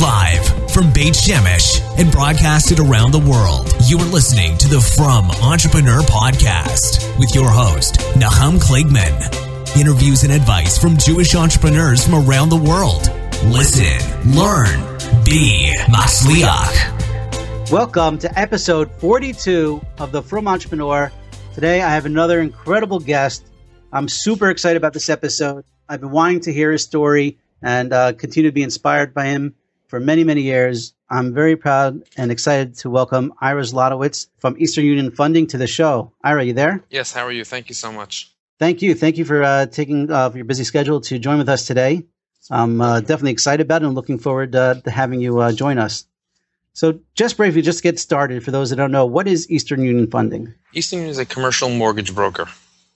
Live from Beit Shemesh and broadcasted around the world, you are listening to the Frum Entrepreneur Podcast with your host, Nachum Kligman. Interviews and advice from Jewish entrepreneurs from around the world. Listen, learn, be Matzliach. Welcome to episode 42 of the Frum Entrepreneur. Today I have another incredible guest. I'm super excited about this episode. I've been wanting to hear his story and uh, continue to be inspired by him for many, many years. I'm very proud and excited to welcome Ira Zlotowitz from Eastern Union Funding to the show. Ira, are you there? Yes, how are you? Thank you so much. Thank you. Thank you for uh, taking uh, your busy schedule to join with us today. I'm uh, definitely excited about it and looking forward uh, to having you uh, join us. So, just briefly, just to get started, for those that don't know, what is Eastern Union Funding? Eastern Union is a commercial mortgage broker.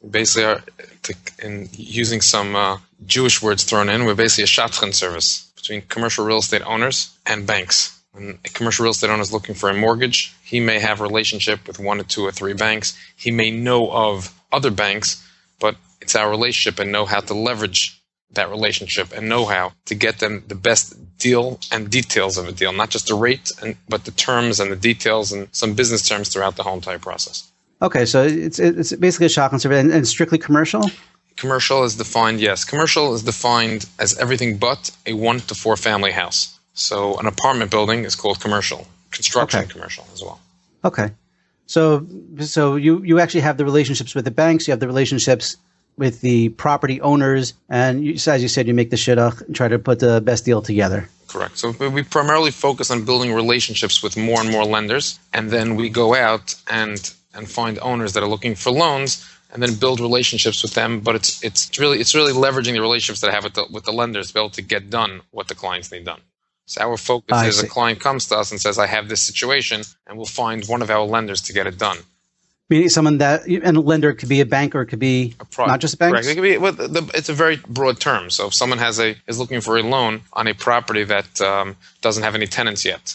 Basically, are, to, in using some uh, Jewish words thrown in, we're basically a shadchan service between commercial real estate owners and banks. When a commercial real estate owner is looking for a mortgage, he may have a relationship with one or two or three banks. He may know of other banks, but it's our relationship and know how to leverage that relationship and know how to get them the best deal and details of a deal, not just the rate, and, but the terms and the details and some business terms throughout the whole entire process. Okay, so it's it's basically a shadchan service and, and strictly commercial. Commercial is defined, yes. Commercial is defined as everything but a one to four family house. So an apartment building is called commercial. Construction Okay. commercial as well. Okay, so so you you actually have the relationships with the banks, you have the relationships with the property owners, and you, as you said, you make the shidduch and try to put the best deal together. Correct. So we- we primarily focus on building relationships with more and more lenders, and then we go out and and find owners that are looking for loans, and then build relationships with them. But it's it's really it's really leveraging the relationships that I have with the with the lenders to be able to get done what the clients need done. So our focus I is see. a client comes to us and says, "I have this situation," and we'll find one of our lenders to get it done. Meaning someone that and a lender could be a bank or it could be a Pro- not just banks. Correct. It could be. Well, the, it's a very broad term. So if someone has a is looking for a loan on a property that um, doesn't have any tenants yet,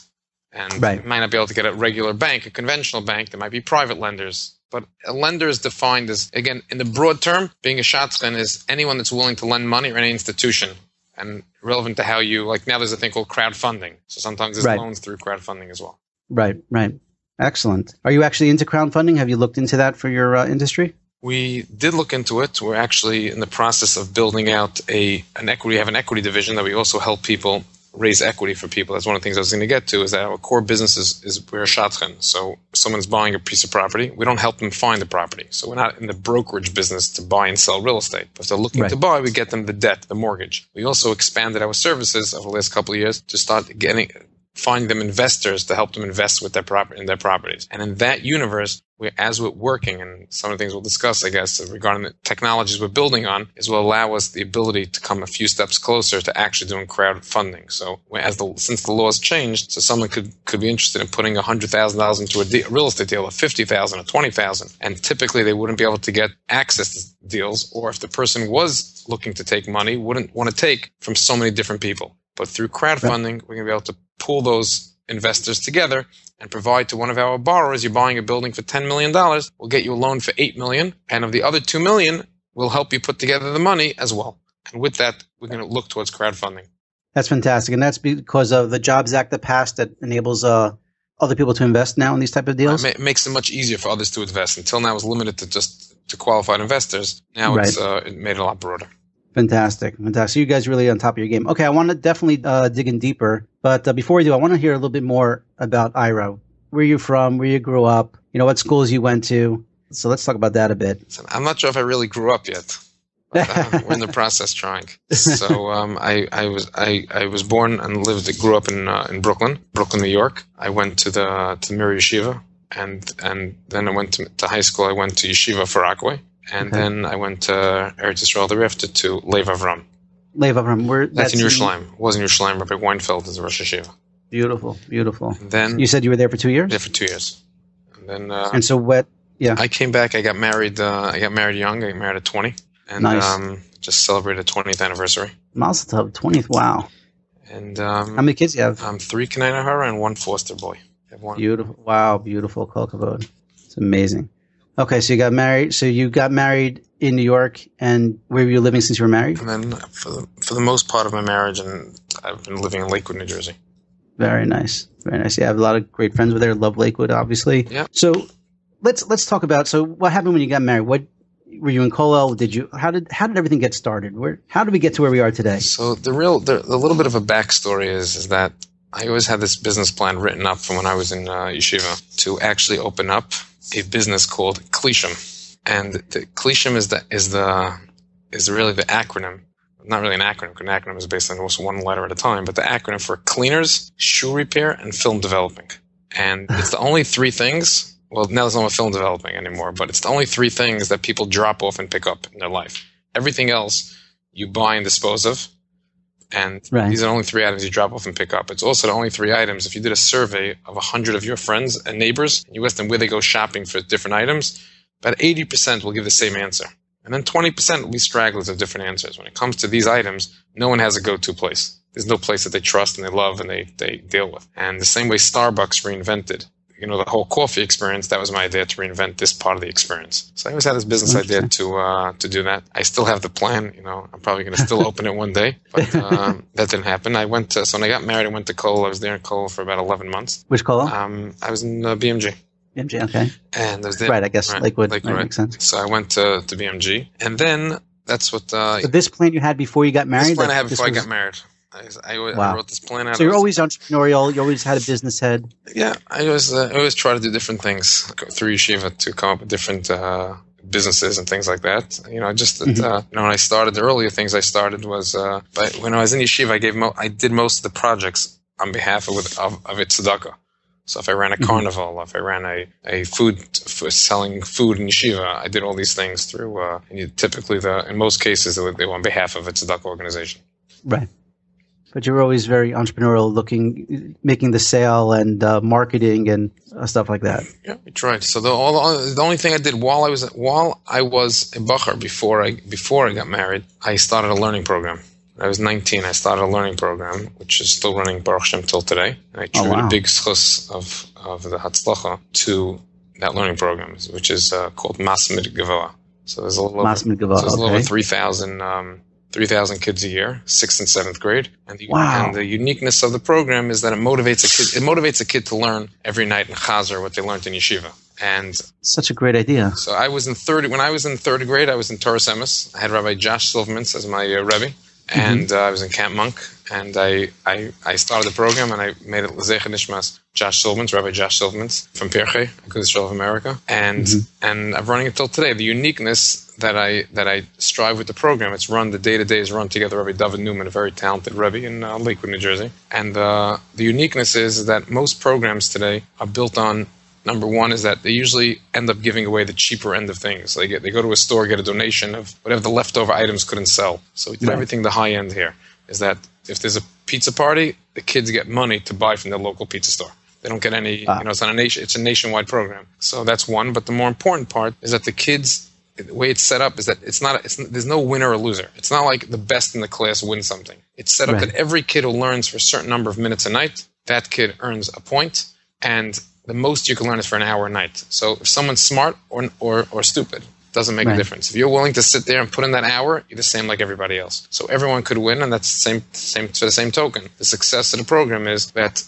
and Right. might not be able to get a regular bank, a conventional bank, there might be private lenders. But a lender is defined as again in the broad term, being a shadchan is anyone that's willing to lend money or any institution. And relevant to how you like now, there's a thing called crowdfunding. So sometimes there's Right. loans through crowdfunding as well. Right, right. Excellent. Are you actually into crowdfunding? Have you looked into that for your uh, industry? We did look into it. We're actually in the process of building out a an equity. We have an equity division that we also help people raise equity for people. That's one of the things I was going to get to. Is that our core business is, is we're a shadchan. So someone's buying a piece of property. We don't help them find the property. So we're not in the brokerage business to buy and sell real estate. But if they're looking Right. to buy, we get them the debt, the mortgage. We also expanded our services over the last couple of years to start getting finding them investors to help them invest with their property in their properties. And in that universe, we as we're working, and some of the things we'll discuss, I guess, regarding the technologies we're building on, is will allow us the ability to come a few steps closer to actually doing crowdfunding. So as the since the laws changed, so someone could could be interested in putting hundred thousand dollars into a, de- a real estate deal, or fifty thousand, or twenty thousand, and typically they wouldn't be able to get access to deals, or if the person was looking to take money, wouldn't want to take from so many different people. But through crowdfunding, we're going to be able to pool those investors together and provide to one of our borrowers. You're buying a building for $10 million. We'll get you a loan for 8 million. And of the other 2 million, we'll help you put together the money as well. And with that, we're going to look towards crowdfunding. That's fantastic, and that's because of the Jobs Act that passed that enables uh, other people to invest now in these type of deals. It makes it much easier for others to invest. Until now, it was limited to just to qualified investors. Now it's uh, it made it a lot broader. Fantastic, fantastic. You guys really on top of your game. Okay, I want to definitely uh, dig in deeper, but uh, before we do, I want to hear a little bit more about Ira. Where are you from? Where you grew up? You know what schools you went to. So let's talk about that a bit. So I'm not sure if I really grew up yet. Uh, we're in the process trying. So um, I, I was I, I was born and lived grew up in uh, in Brooklyn, Brooklyn, New York. I went to the to Mir Yeshiva, and and then I went to, to high school. I went to Yeshiva for Rockaway, and Okay. then I went to Eretz Yisrael the Rifta to Lev Avram. Lev Avram, where That's, in Yerushalayim. It was in Yerushalayim. Rabbi Weinfeld is a Rosh Yeshiva. Beautiful, beautiful. And then You said you were there for two years, there for two years, and then uh, and so what? Yeah, I came back. I got married. Uh, I got married young. I got married at 20, and Nice. um, just celebrated 20th anniversary. Mazel twentieth. Wow, And um, how many kids you have? I'm three Kanina Hara and one foster boy. One. Beautiful. Wow, beautiful. Kol kavod. It's amazing. Okay, so you got married. So you got married in New York, and where were you living since you were married? And then for the, for the most part of my marriage, and I've been living in Lakewood, New Jersey. Very nice. Very nice. Yeah, I have a lot of great friends over there. Love Lakewood, obviously. Yeah. So let's let's talk about so what happened when you got married. What were you in Kollel? Did you how did how did everything get started? Where how did we get to where we are today? So the real, the, the little bit of a backstory is is that I always had this business plan written up from when I was in uh, yeshiva to actually open up a business called Klishim, and the Klishim is the is the is really the acronym. Not really an acronym, because an acronym is based on almost one letter at a time, but the acronym for cleaners, shoe repair, and film developing. And it's the only three things. Well, now there's no film developing anymore, but it's the only three things that people drop off and pick up in their life. Everything else you buy and dispose of, and Right. these are the only three items you drop off and pick up. It's also the only three items. If you did a survey of 100 of your friends and neighbors, and you asked them where they go shopping for different items, about 80% will give the same answer. And then 20% will be stragglers of different answers. When it comes to these items, no one has a go to place. There's no place that they trust and they love and they, they deal with. And the same way Starbucks reinvented, you know, the whole coffee experience, that was my idea to reinvent this part of the experience. So I always had this business idea to, uh, to do that. I still have the plan, you know, I'm probably going to still open it one day, but, um, that didn't happen. I went to, so when I got married, I went to Cole. I was there in Cole for about 11 months. Which cole Um, I was in uh, BMG MJ. Okay. and was. Right. I guess Right. Lakewood. Lakewood, right, makes sense. So I went to, to BMG and then that's what, uh, So this plan you had before you got married. this plan that I had before I got married. I, I, I wrote this plan out. So you're was- always entrepreneurial. You always had a business head. yeah. I always uh, I always try to do different things go through yeshiva to come up with different uh, businesses and things like that. You know, just that, Mhm. uh, you know when I started, the earlier things I started was, uh, but when I was in yeshiva, I gave mo- I did most of the projects on behalf of of, of its tzedakah. So if I ran a Mhm. carnival, if I ran a, a food for selling food in yeshiva, I did all these things through. Uh, and you, typically, the in most cases, they were, on behalf of a tzedakah organization. Right. But you were always very entrepreneurial, looking, making the sale and uh, marketing and uh, stuff like that. Yeah, we tried. So the all the only thing I did while I was while I was a bacher before I before I got married, I started a learning program. I was 19. I started a learning program, which is still running Baruch Hashem till today. And I Oh, wow. a big schus of of the Hatzlacha to that learning program, which is uh, called Masmid Govoha. So there's a little over, Mas so there's a little over 3,000 um, 3,000 kids a year, sixth and seventh grade. And the, Wow. and the uniqueness of the program is that it motivates a kid. It motivates a kid to learn every night in Chazer what they learned in yeshiva. And Such a great idea. so I was in third. When I was in third grade, I was in Torah Emes. I had Rabbi Josh Silverman as my uh, rebbe, and uh, I was in Camp Monk. And I, I, I started the program, and I made it Lezecha Nishmas Josh Silvermans, Rabbi Josh Silvermans from Pirchei, Agudas Shalom of America, and and I'm running it till today. The uniqueness that I that I strive with the program, it's run the day to day is run together. Rabbi David Newman, a very talented rebbe in uh, Lakewood, New Jersey, and uh, the uniqueness is that most programs today are built on Number one is that they usually end up giving away the cheaper end of things. They get they go to a store, get a donation of whatever the leftover items couldn't sell. So we did Right. everything the high end here. Is that if there's a pizza party, the kids get money to buy from their local pizza store. They don't get any. Ah. You know, it's not a nation. It's a nationwide program. So that's one. But the more important part is that the kids. The way it's set up is that it's not. It's, there's no winner or loser. It's not like the best in the class wins something. It's set up Right. that every kid who learns for a certain number of minutes a night, that kid earns a point, and the most you can learn is for an hour a night. So if someone's smart or or, or stupid, doesn't make Right. a difference. If you're willing to sit there and put in that hour, you're the same like everybody else. So everyone could win, and that's the same same for the same token. The success of the program is that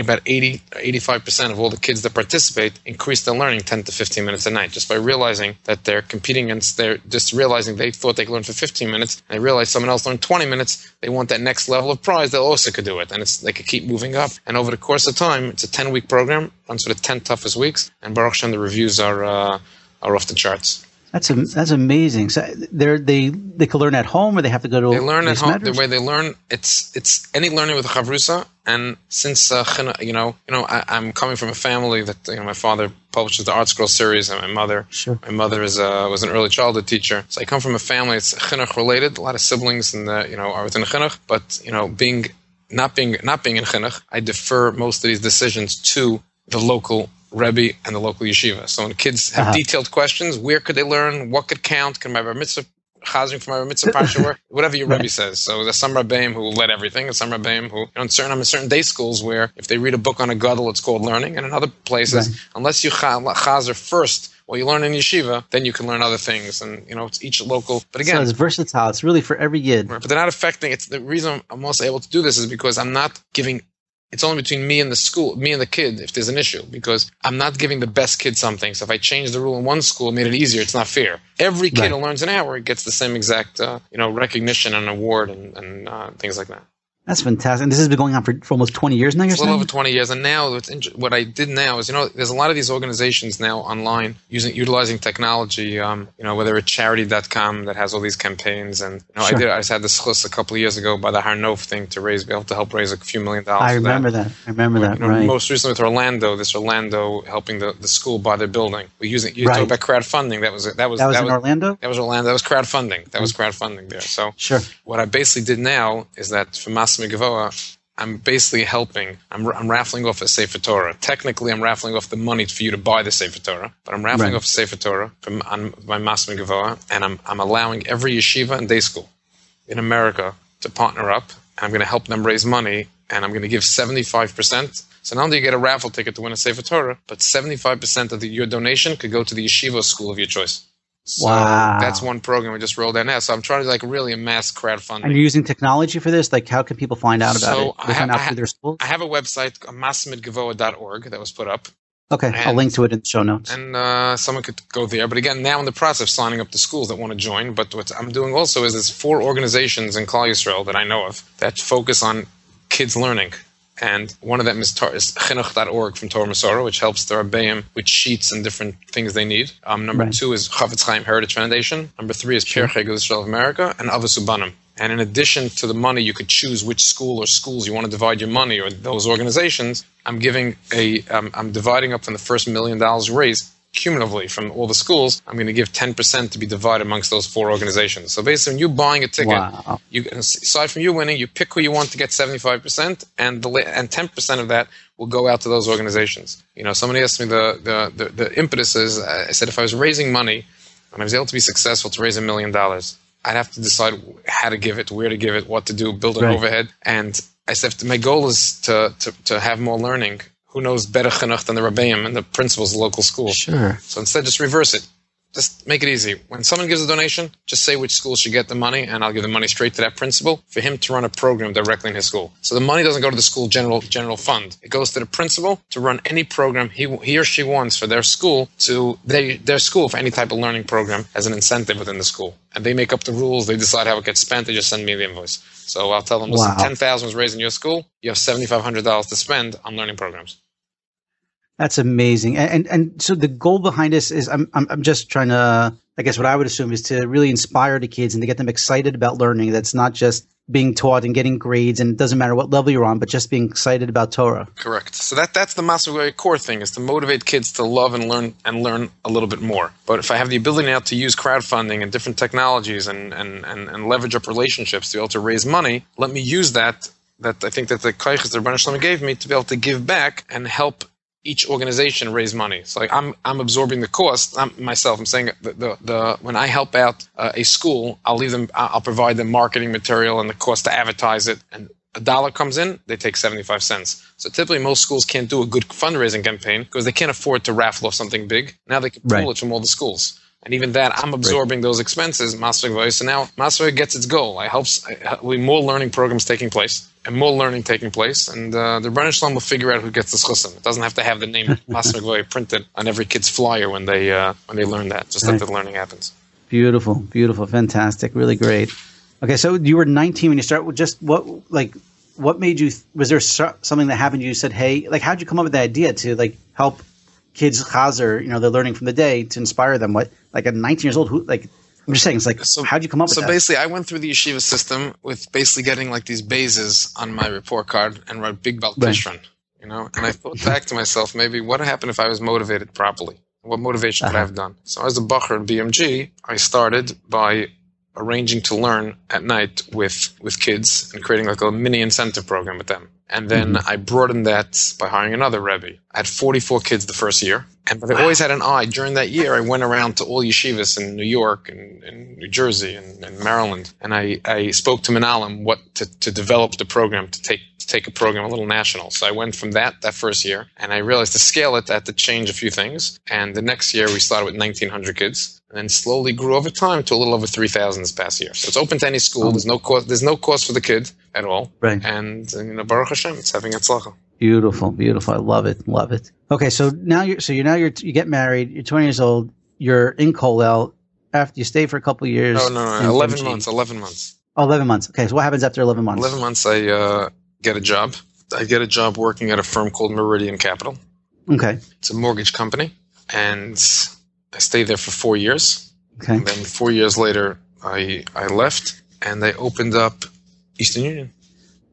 about 80 85% of all the kids that participate increase their learning 10 to 15 minutes a night just by realizing that they're competing against they're just realizing they thought they could learn for 15 minutes and they realize someone else learned 20 minutes they want that next level of prize they also could do it. And it's they could keep moving up. And over the course of time it's a 10 week program runs for the 10 toughest weeks. And Baruch Hashem the reviews are uh, are off the charts That's a, that's amazing. So they're, they they can learn at home, or they have to go to. They learn at home. The way they learn, it's it's any learning with a chavrusa. And since uh, you know, you know, I, I'm coming from a family that you know, my father publishes the ArtScroll series, and my mother, Sure. my mother is uh, was an early childhood teacher. So I come from a family that's chinuch related. A lot of siblings, and you know, are within chinuch. But you know, being not being not being in chinuch, I defer most of these decisions to the local rebbe and the local yeshiva. So when kids have Uh-huh. detailed questions, where could they learn? What could count? Can my bar mitzvah chazing for my bar mitzvah parsha work? Whatever your rebbe says. So there's some rabbeim who let everything, and some rabbeim who, you know, in certain, I'm in certain day schools where if they read a book on a gadol, it's called learning, and in other places, Right. unless you cha- chazer first. while you learn in yeshiva, then you can learn other things, and you know it's each local. But again, so it's versatile. It's really for every yid. Right, but they're not affecting. It's the reason I'm also able to do this is because I'm not giving it's only between me and the school, me and the kid, if there's an issue, because I'm not giving the best kid something. So if I change the rule in one school, made it easier, it's not fair. Every kid right. who learns an hour gets the same exact, uh, you know, recognition and award and, and uh, things like that. That's fantastic. And this has been going on for, for almost 20 years now, It's a little over 20 years. And now, what I did now is, you know, there's a lot of these organizations now online using utilizing technology, um, you know, whether it's charidy.com that has all these campaigns. And, you know, sure. I did, I just had this list a couple of years ago by the Har Nof thing to raise, be able to help raise a few million dollars. I remember that. that. I remember that, you know, right. Most recently with Orlando, this Orlando helping the, the school buy their building. We're using, you right. talk about crowdfunding. That was, that was, that was that in was, Orlando? That was Orlando. That was crowdfunding. That was crowdfunding there. So, sure. what I basically did now is that for Masmid Govoha, I'm basically helping. I'm, I'm raffling off a Sefer Torah. Technically, I'm raffling off the money for you to buy the Sefer Torah, but I'm raffling right. off a Sefer Torah from on my Masmid Govoha, and I'm, I'm allowing every yeshiva and day school in America to partner up, and I'm going to help them raise money, and I'm going to give 75%. So not only do you get a raffle ticket to win a Sefer Torah, but 75% of the, your donation could go to the yeshiva school of your choice. So wow. that's one program we just rolled out now. So I'm trying to like really amass crowdfunding. And you're using technology for this? Like how can people find out about so it? I have, I, their schools? I have a website, masmidgavoa.org, that was put up. Okay, and, I'll link to it in the show notes. And uh, someone could go there. But again, now in the process of signing up the schools that want to join. But what I'm doing also is there's four organizations in Klal Yisrael that I know of that focus on kids learning. And one of them is, tar- is chinuch.org from Torah Umesorah, which helps the Rabbeim with sheets and different things they need. Um, number right. two is Chafetz Chaim Heritage Foundation. Number three is sure. Pirchei Israel of America and Avos Ubanim. And in addition to the money, you could choose which school or schools you want to divide your money or those organizations. I'm giving a, um, I'm dividing up from the first million dollars raised cumulatively from all the schools, I'm going to give 10% to be divided amongst those four organizations. So basically, when you're buying a ticket, wow. you, aside from you winning, you pick who you want to get 75%, and the and 10% of that will go out to those organizations. You know, somebody asked me the, the, the, the impetus is, uh, I said, if I was raising money and I was able to be successful to raise a million dollars, I'd have to decide how to give it, where to give it, what to do, build an right. overhead. And I said, my goal is to, to, to have more learning who knows better chinuch than the rabbeim and the principals of the local school. Sure. So instead, just reverse it. Just make it easy. When someone gives a donation, just say which school should get the money, and I'll give the money straight to that principal for him to run a program directly in his school. So the money doesn't go to the school general general fund. It goes to the principal to run any program he, he or she wants for their school to they, their school for any type of learning program as an incentive within the school. And they make up the rules. They decide how it gets spent. They just send me the invoice. So I'll tell them, listen, wow. ten thousand was raised in your school. You have seventy five hundred dollars to spend on learning programs. That's amazing. And, and, and so the goal behind this is I'm, I'm I'm just trying to I guess what I would assume is to really inspire the kids and to get them excited about learning. That's not just being taught and getting grades and it doesn't matter what level you're on, but just being excited about Torah. Correct. So that that's the Masaway core thing is to motivate kids to love and learn and learn a little bit more. But if I have the ability now to use crowdfunding and different technologies and, and, and, and leverage up relationships to be able to raise money, let me use that that I think that the Kaiches the Rebbeinu gave me to be able to give back and help each organization raise money. So like I'm I'm absorbing the cost I'm, myself. I'm saying the, the, the when I help out uh, a school, I'll leave them. I'll provide them marketing material and the cost to advertise it. And a dollar comes in, they take 75 cents. So typically, most schools can't do a good fundraising campaign because they can't afford to raffle off something big. Now they can pull right. it from all the schools. And even that, I'm absorbing right. those expenses, Masmid Govoha. So now Masmid gets its goal. I hope we more learning programs taking place and more learning taking place. And uh, the Rebbeinu Shalom will figure out who gets the chusam. It doesn't have to have the name Masmid printed on every kid's flyer when they uh, when they learn that. Just right. let the learning happens. Beautiful, beautiful, fantastic, really great. Okay, so you were 19 when you started. Just what like what made you? Was there something that happened? You said, "Hey, like, how'd you come up with the idea to like help kids chazer, you know, they're learning from the day to inspire them. What like at 19 years old, who like I'm just saying, it's like, so, how'd you come up so with So basically, I went through the yeshiva system with basically getting like these bases on my report card and write big Baltishran, right. you know. And I thought back to myself, maybe what happened if I was motivated properly? What motivation uh-huh. could I uh-huh. have done? So as a bacher in BMG, I started by arranging to learn at night with with kids and creating like a mini incentive program with them. And then mm-hmm. I broadened that by hiring another Rebbe. I had 44 kids the first year. And but I always had an eye. During that year, I went around to all yeshivas in New York and, and New Jersey and, and, Maryland. And I, I spoke to Manalim what to, to develop the program to take to take a program a little national. So I went from that that first year, and I realized to scale it, I had to change a few things. And the next year, we started with 1,900 kids, and then slowly grew over time to a little over 3,000 this past year. So it's open to any school. There's no cost. There's no cost for the kid. at all. Right. And, you know, Baruch Hashem, it's having atzlacha. Beautiful, beautiful. I love it, love it. Okay, so now you're so you're now you're you get married. You're 20 years old. You're in Kollel. After you stay for a couple of years. Oh no, no, 11 Kimchi. months. 11 months. Oh, 11 months. Okay, so what happens after 11 months? 11 months, I uh, get a job. I get a job working at a firm called Meridian Capital. Okay, It's a mortgage company, and I stayed there for four years. okay. And then four years later, I I left, and they opened up Eastern Union.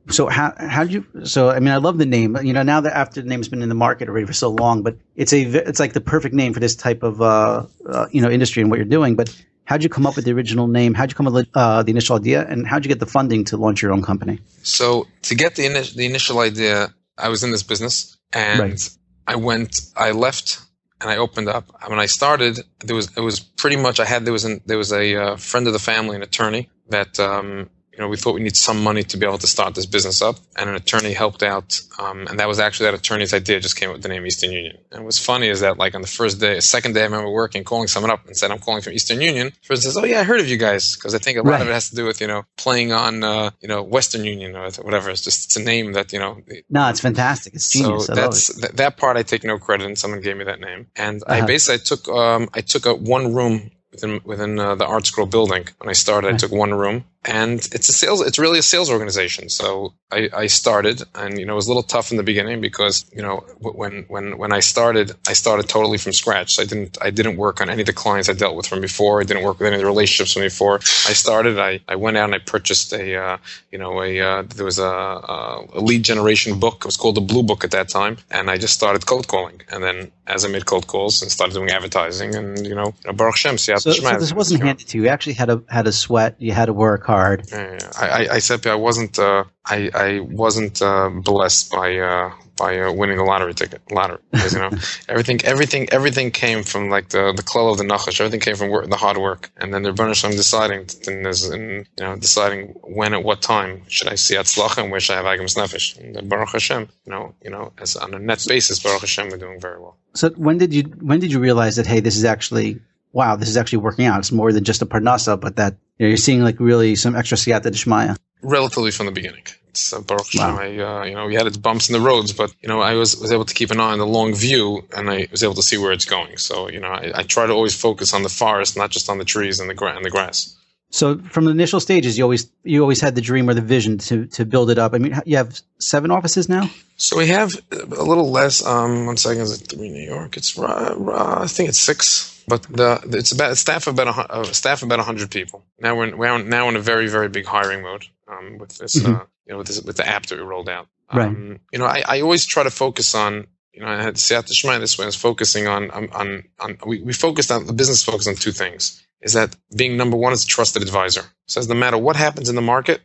So how how did you? So I mean, I love the name. You know, now that after the name's been in the market already for so long, but it's a it's like the perfect name for this type of uh, uh you know industry and what you're doing. But how'd you come up with the original name? How'd you come up with uh, the initial idea, and how'd you get the funding to launch your own company? So to get the ini- the initial idea, I was in this business, and Right. I went, I left, and I opened up. When I started, there was it was pretty much I had there was an, there was a uh, friend of the family, an attorney that um, you know we thought we need some money to be able to start this business up, and an attorney helped out, um, and that was actually that attorney's idea. Just came up with the name Eastern Union. And what's funny is that like on the first day, second day, I remember working, calling someone up and said I'm calling from Eastern Union. Person says, Oh yeah, I heard of you guys because I think a lot Right. of it has to do with you know playing on uh, you know Western Union or whatever. It's just it's a name that you know No, it's fantastic. It's genius. so I that's th- that part I take no credit in. Someone gave me that name, and I Uh-huh. basically I took um, I took a one room within within uh, the ArtScroll building. When I started, I took one room, and it's a sales. It's really a sales organization. So I, I started, and you know, it was a little tough in the beginning because you know when when when I started, I started totally from scratch. So I didn't I didn't work on any of the clients I dealt with from before. I didn't work with any of the relationships from before. I started. I, I went out and I purchased a uh, you know a uh, there was a, a, a lead generation book. It was called the Blue Book at that time, and I just started cold calling. And then as I made cold calls and started doing advertising, and you know, you know Baruch Shem, So, so this wasn't know. handed to you. You actually had a had to sweat. You had to work hard. Yeah, yeah. I, I, I said I wasn't. Uh, I, I wasn't uh, blessed by uh, by uh, winning the lottery ticket. Lottery, because, you know, everything, everything, everything came from like the the klal of the nachash. Everything came from work, the hard work, and then the Rebbeinu I'm deciding, and, and you know, deciding when at what time should I see atzlacha and where should I have agam. And then Baruch Hashem, you know, you know, as on a net basis, Baruch Hashem, we're doing very well. So when did you when did you realize that hey, this is actually wow, this is actually working out. It's more than just a parnasa, but that you know, you're seeing like really some extra siyata d'shmaya. relatively from the beginning. It's uh, Baruch. Wow. I, uh, you know, we had its bumps in the roads, but you know, I was was able to keep an eye on the long view, and I was able to see where it's going. So, you know, I, I try to always focus on the forest, not just on the trees and the gra- and the grass. So from the initial stages, you always you always had the dream or the vision to to build it up. I mean, you have seven offices now. So we have a little less. Um, one second, is it three New York? It's uh, uh, I think it's six, but the it's about staff about a, uh, staff about hundred people. Now we're in, we're now in a very very big hiring mode um, with this uh, you know with this with the app that we rolled out. Um, You know, I, I always try to focus on. You know, I had Siyat Shema this way. I was focusing on on on, on we, we focused on the business focused on two things. Is that being number one is a trusted advisor. Says no matter what happens in the market,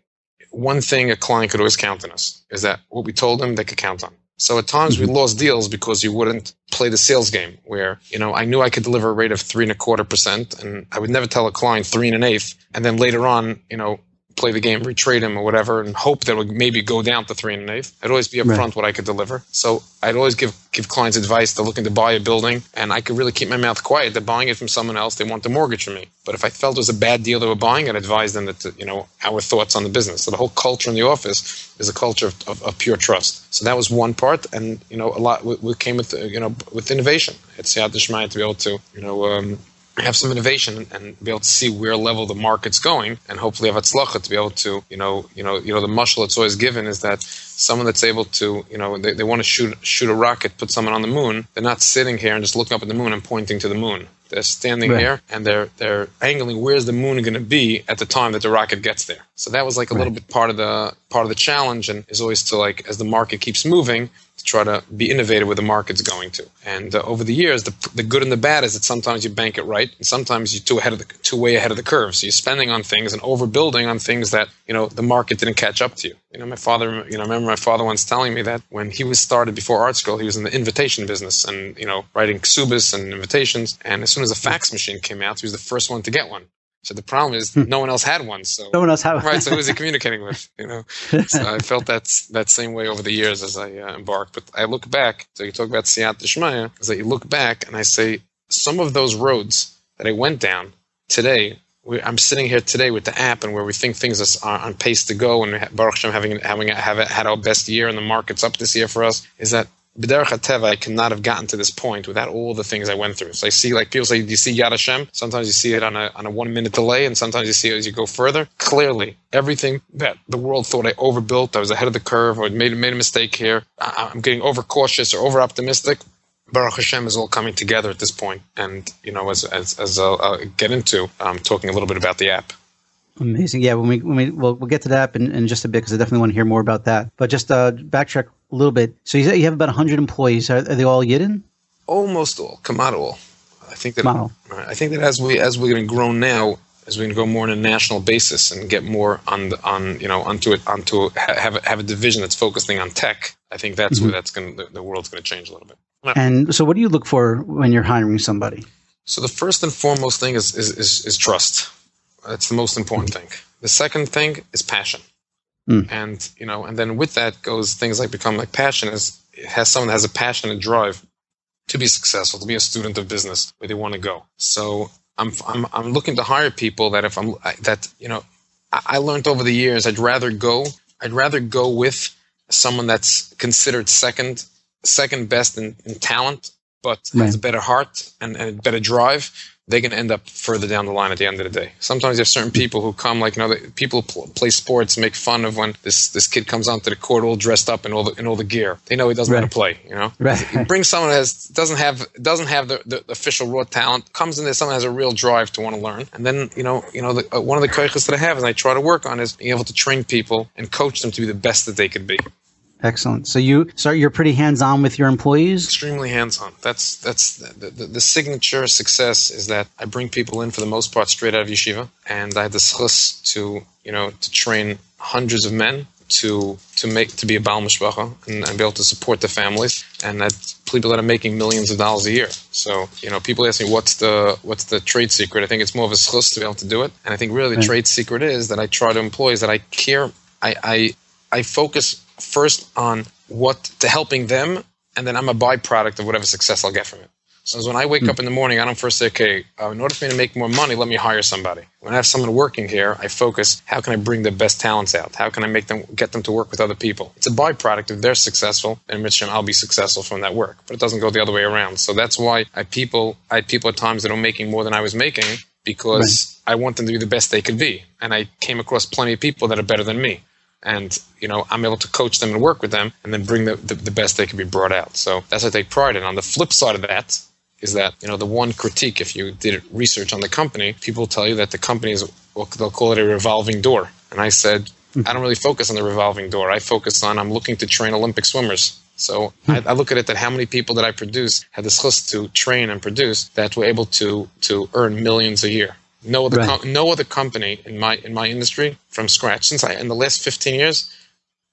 one thing a client could always count on us is that what we told them they could count on. So at times we mm-hmm. lost deals because you wouldn't play the sales game where, you know, I knew I could deliver a rate of three and a quarter percent and I would never tell a client three and an eighth. And then later on, you know, play the game, retrade him or whatever and hope that it would maybe go down to three and an eighth. I'd always be upfront Right. what I could deliver. So I'd always give, give clients advice. They're looking to buy a building and I could really keep my mouth quiet. They're buying it from someone else. They want the mortgage from me. But if I felt it was a bad deal they were buying, I'd advise them that, you know, our thoughts on the business. So the whole culture in the office is a culture of, of, of pure trust. So that was one part. And, you know, a lot we, we came with, you know, with innovation. It's Siyat Dishmaya to be able to, you know, um, have some innovation and, be able to see where level the market's going and hopefully have atzlacha to be able to, you know, you know, you know, the muscle that's always given is that someone that's able to, you know, they, they want to shoot shoot a rocket, put someone on the moon. They're not sitting here and just looking up at the moon and pointing to the moon. They're standing Right. here and they're they're angling where's the moon going to be at the time that the rocket gets there. So that was like a little bit part of the part of the challenge and is always to like as the market keeps moving to try to be innovative where the market's going to. And uh, over the years, the, the good and the bad is that sometimes you bank it right, and sometimes you're too ahead of the too way ahead of the curve. So you're spending on things and overbuilding on things that you know the market didn't catch up to you. You know, my father. You know, I remember my father once telling me that when he was started before ArtScroll, he was in the invitation business and you know writing subas and invitations. And as soon as a fax machine came out, he was the first one to get one. So the problem is no one else had one. So No one else have. right. So who is he communicating with? You know. So I felt that's that same way over the years as I uh, embarked. But I look back. So you talk about Siyat Dishmaya. Is that you look back and I say some of those roads that I went down today we, I'm sitting here today with the app and where we think things are on pace to go and Baruch Hashem having having have had our best year and the market's up this year for us is that B'derech I could not have gotten to this point without all the things I went through. So I see, like people say, you see Yad Hashem? Sometimes you see it on a, on a one minute delay, and sometimes you see it as you go further. Clearly, everything that the world thought I overbuilt, I was ahead of the curve, or made, made a mistake here, I'm getting overcautious or over optimistic. Baruch Hashem is all coming together at this point. And, you know, as, as, as I'll, I'll get into, um, talking a little bit about the app. Amazing. Yeah, when we when we we'll, we'll get to that in, in just a bit because I definitely want to hear more about that. But just uh, backtrack a little bit. So you you have about hundred employees. Are, are, they all Yidden? Almost all. Out all. I think that. I think that as we as we're going to grow now, as we're going to go more on a national basis and get more on the, on you know onto it onto have a, have a division that's focusing on tech. I think that's mm-hmm. where that's going the, the world's going to change a little bit. And so, what do you look for when you're hiring somebody? So the first and foremost thing is is, is, is trust. That's the most important thing. The second thing is passion. Mm. And you know, and then with that goes things like become like passion is has someone that has a passion and drive to be successful, to be a student of business where they want to go. So I'm I'm I'm looking to hire people that if I'm that you know I, I learned over the years I'd rather go I'd rather go with someone that's considered second second best in, in talent but right. has a better heart and, and a better drive they're going to end up further down the line at the end of the day. Sometimes there's certain people who come, like you know, the, people pl- play sports, make fun of when this this kid comes onto the court all dressed up in all the in all the gear. They know he doesn't right. want to play. You know, right. bring someone that has doesn't have doesn't have the, the, official raw talent. Comes in there, someone has a real drive to want to learn, and then you know, you know, the, uh, one of the koiches that I have and I try to work on is being able to train people and coach them to be the best that they could be. Excellent. So you so you're pretty hands on with your employees. Extremely hands on. That's that's the, the, the, signature success is that I bring people in for the most part straight out of yeshiva, and I have the schus to you know to train hundreds of men to to make to be a baal mishpacha and, and, be able to support the families, and that people that are making millions of dollars a year. So you know, people ask me what's the what's the trade secret. I think it's more of a schus to be able to do it, and I think really the right. trade secret is that I try to employ is that I care. I I, I focus first on what to helping them, and then I'm a byproduct of whatever success I'll get from it. So when I wake mm. up in the morning, I don't first say, okay, uh, in order for me to make more money, let me hire somebody. When I have someone working here, I focus, how can I bring the best talents out? How can I make them, get them to work with other people? It's a byproduct. If they're successful, and Michigan, I'll be successful from that work. But it doesn't go the other way around. So that's why I people, I had people at times that are making more than I was making because right. I want them to be the best they could be. And I came across plenty of people that are better than me and you know i'm able to coach them and work with them and then bring the, the, the, best they can be brought out. So that's what I take pride in. On the flip side of that is that you know the one critique if you did research on the company people tell you that the company is well, they'll call it a revolving door. And i said hmm. i don't really focus on the revolving door. I focus on i'm looking to train olympic swimmers. So hmm. I, I, look at it that how many people that I produce had the chus to train and produce that were able to to earn millions a year. No other right. com- no other company in my in my industry from scratch since I in the last 15 years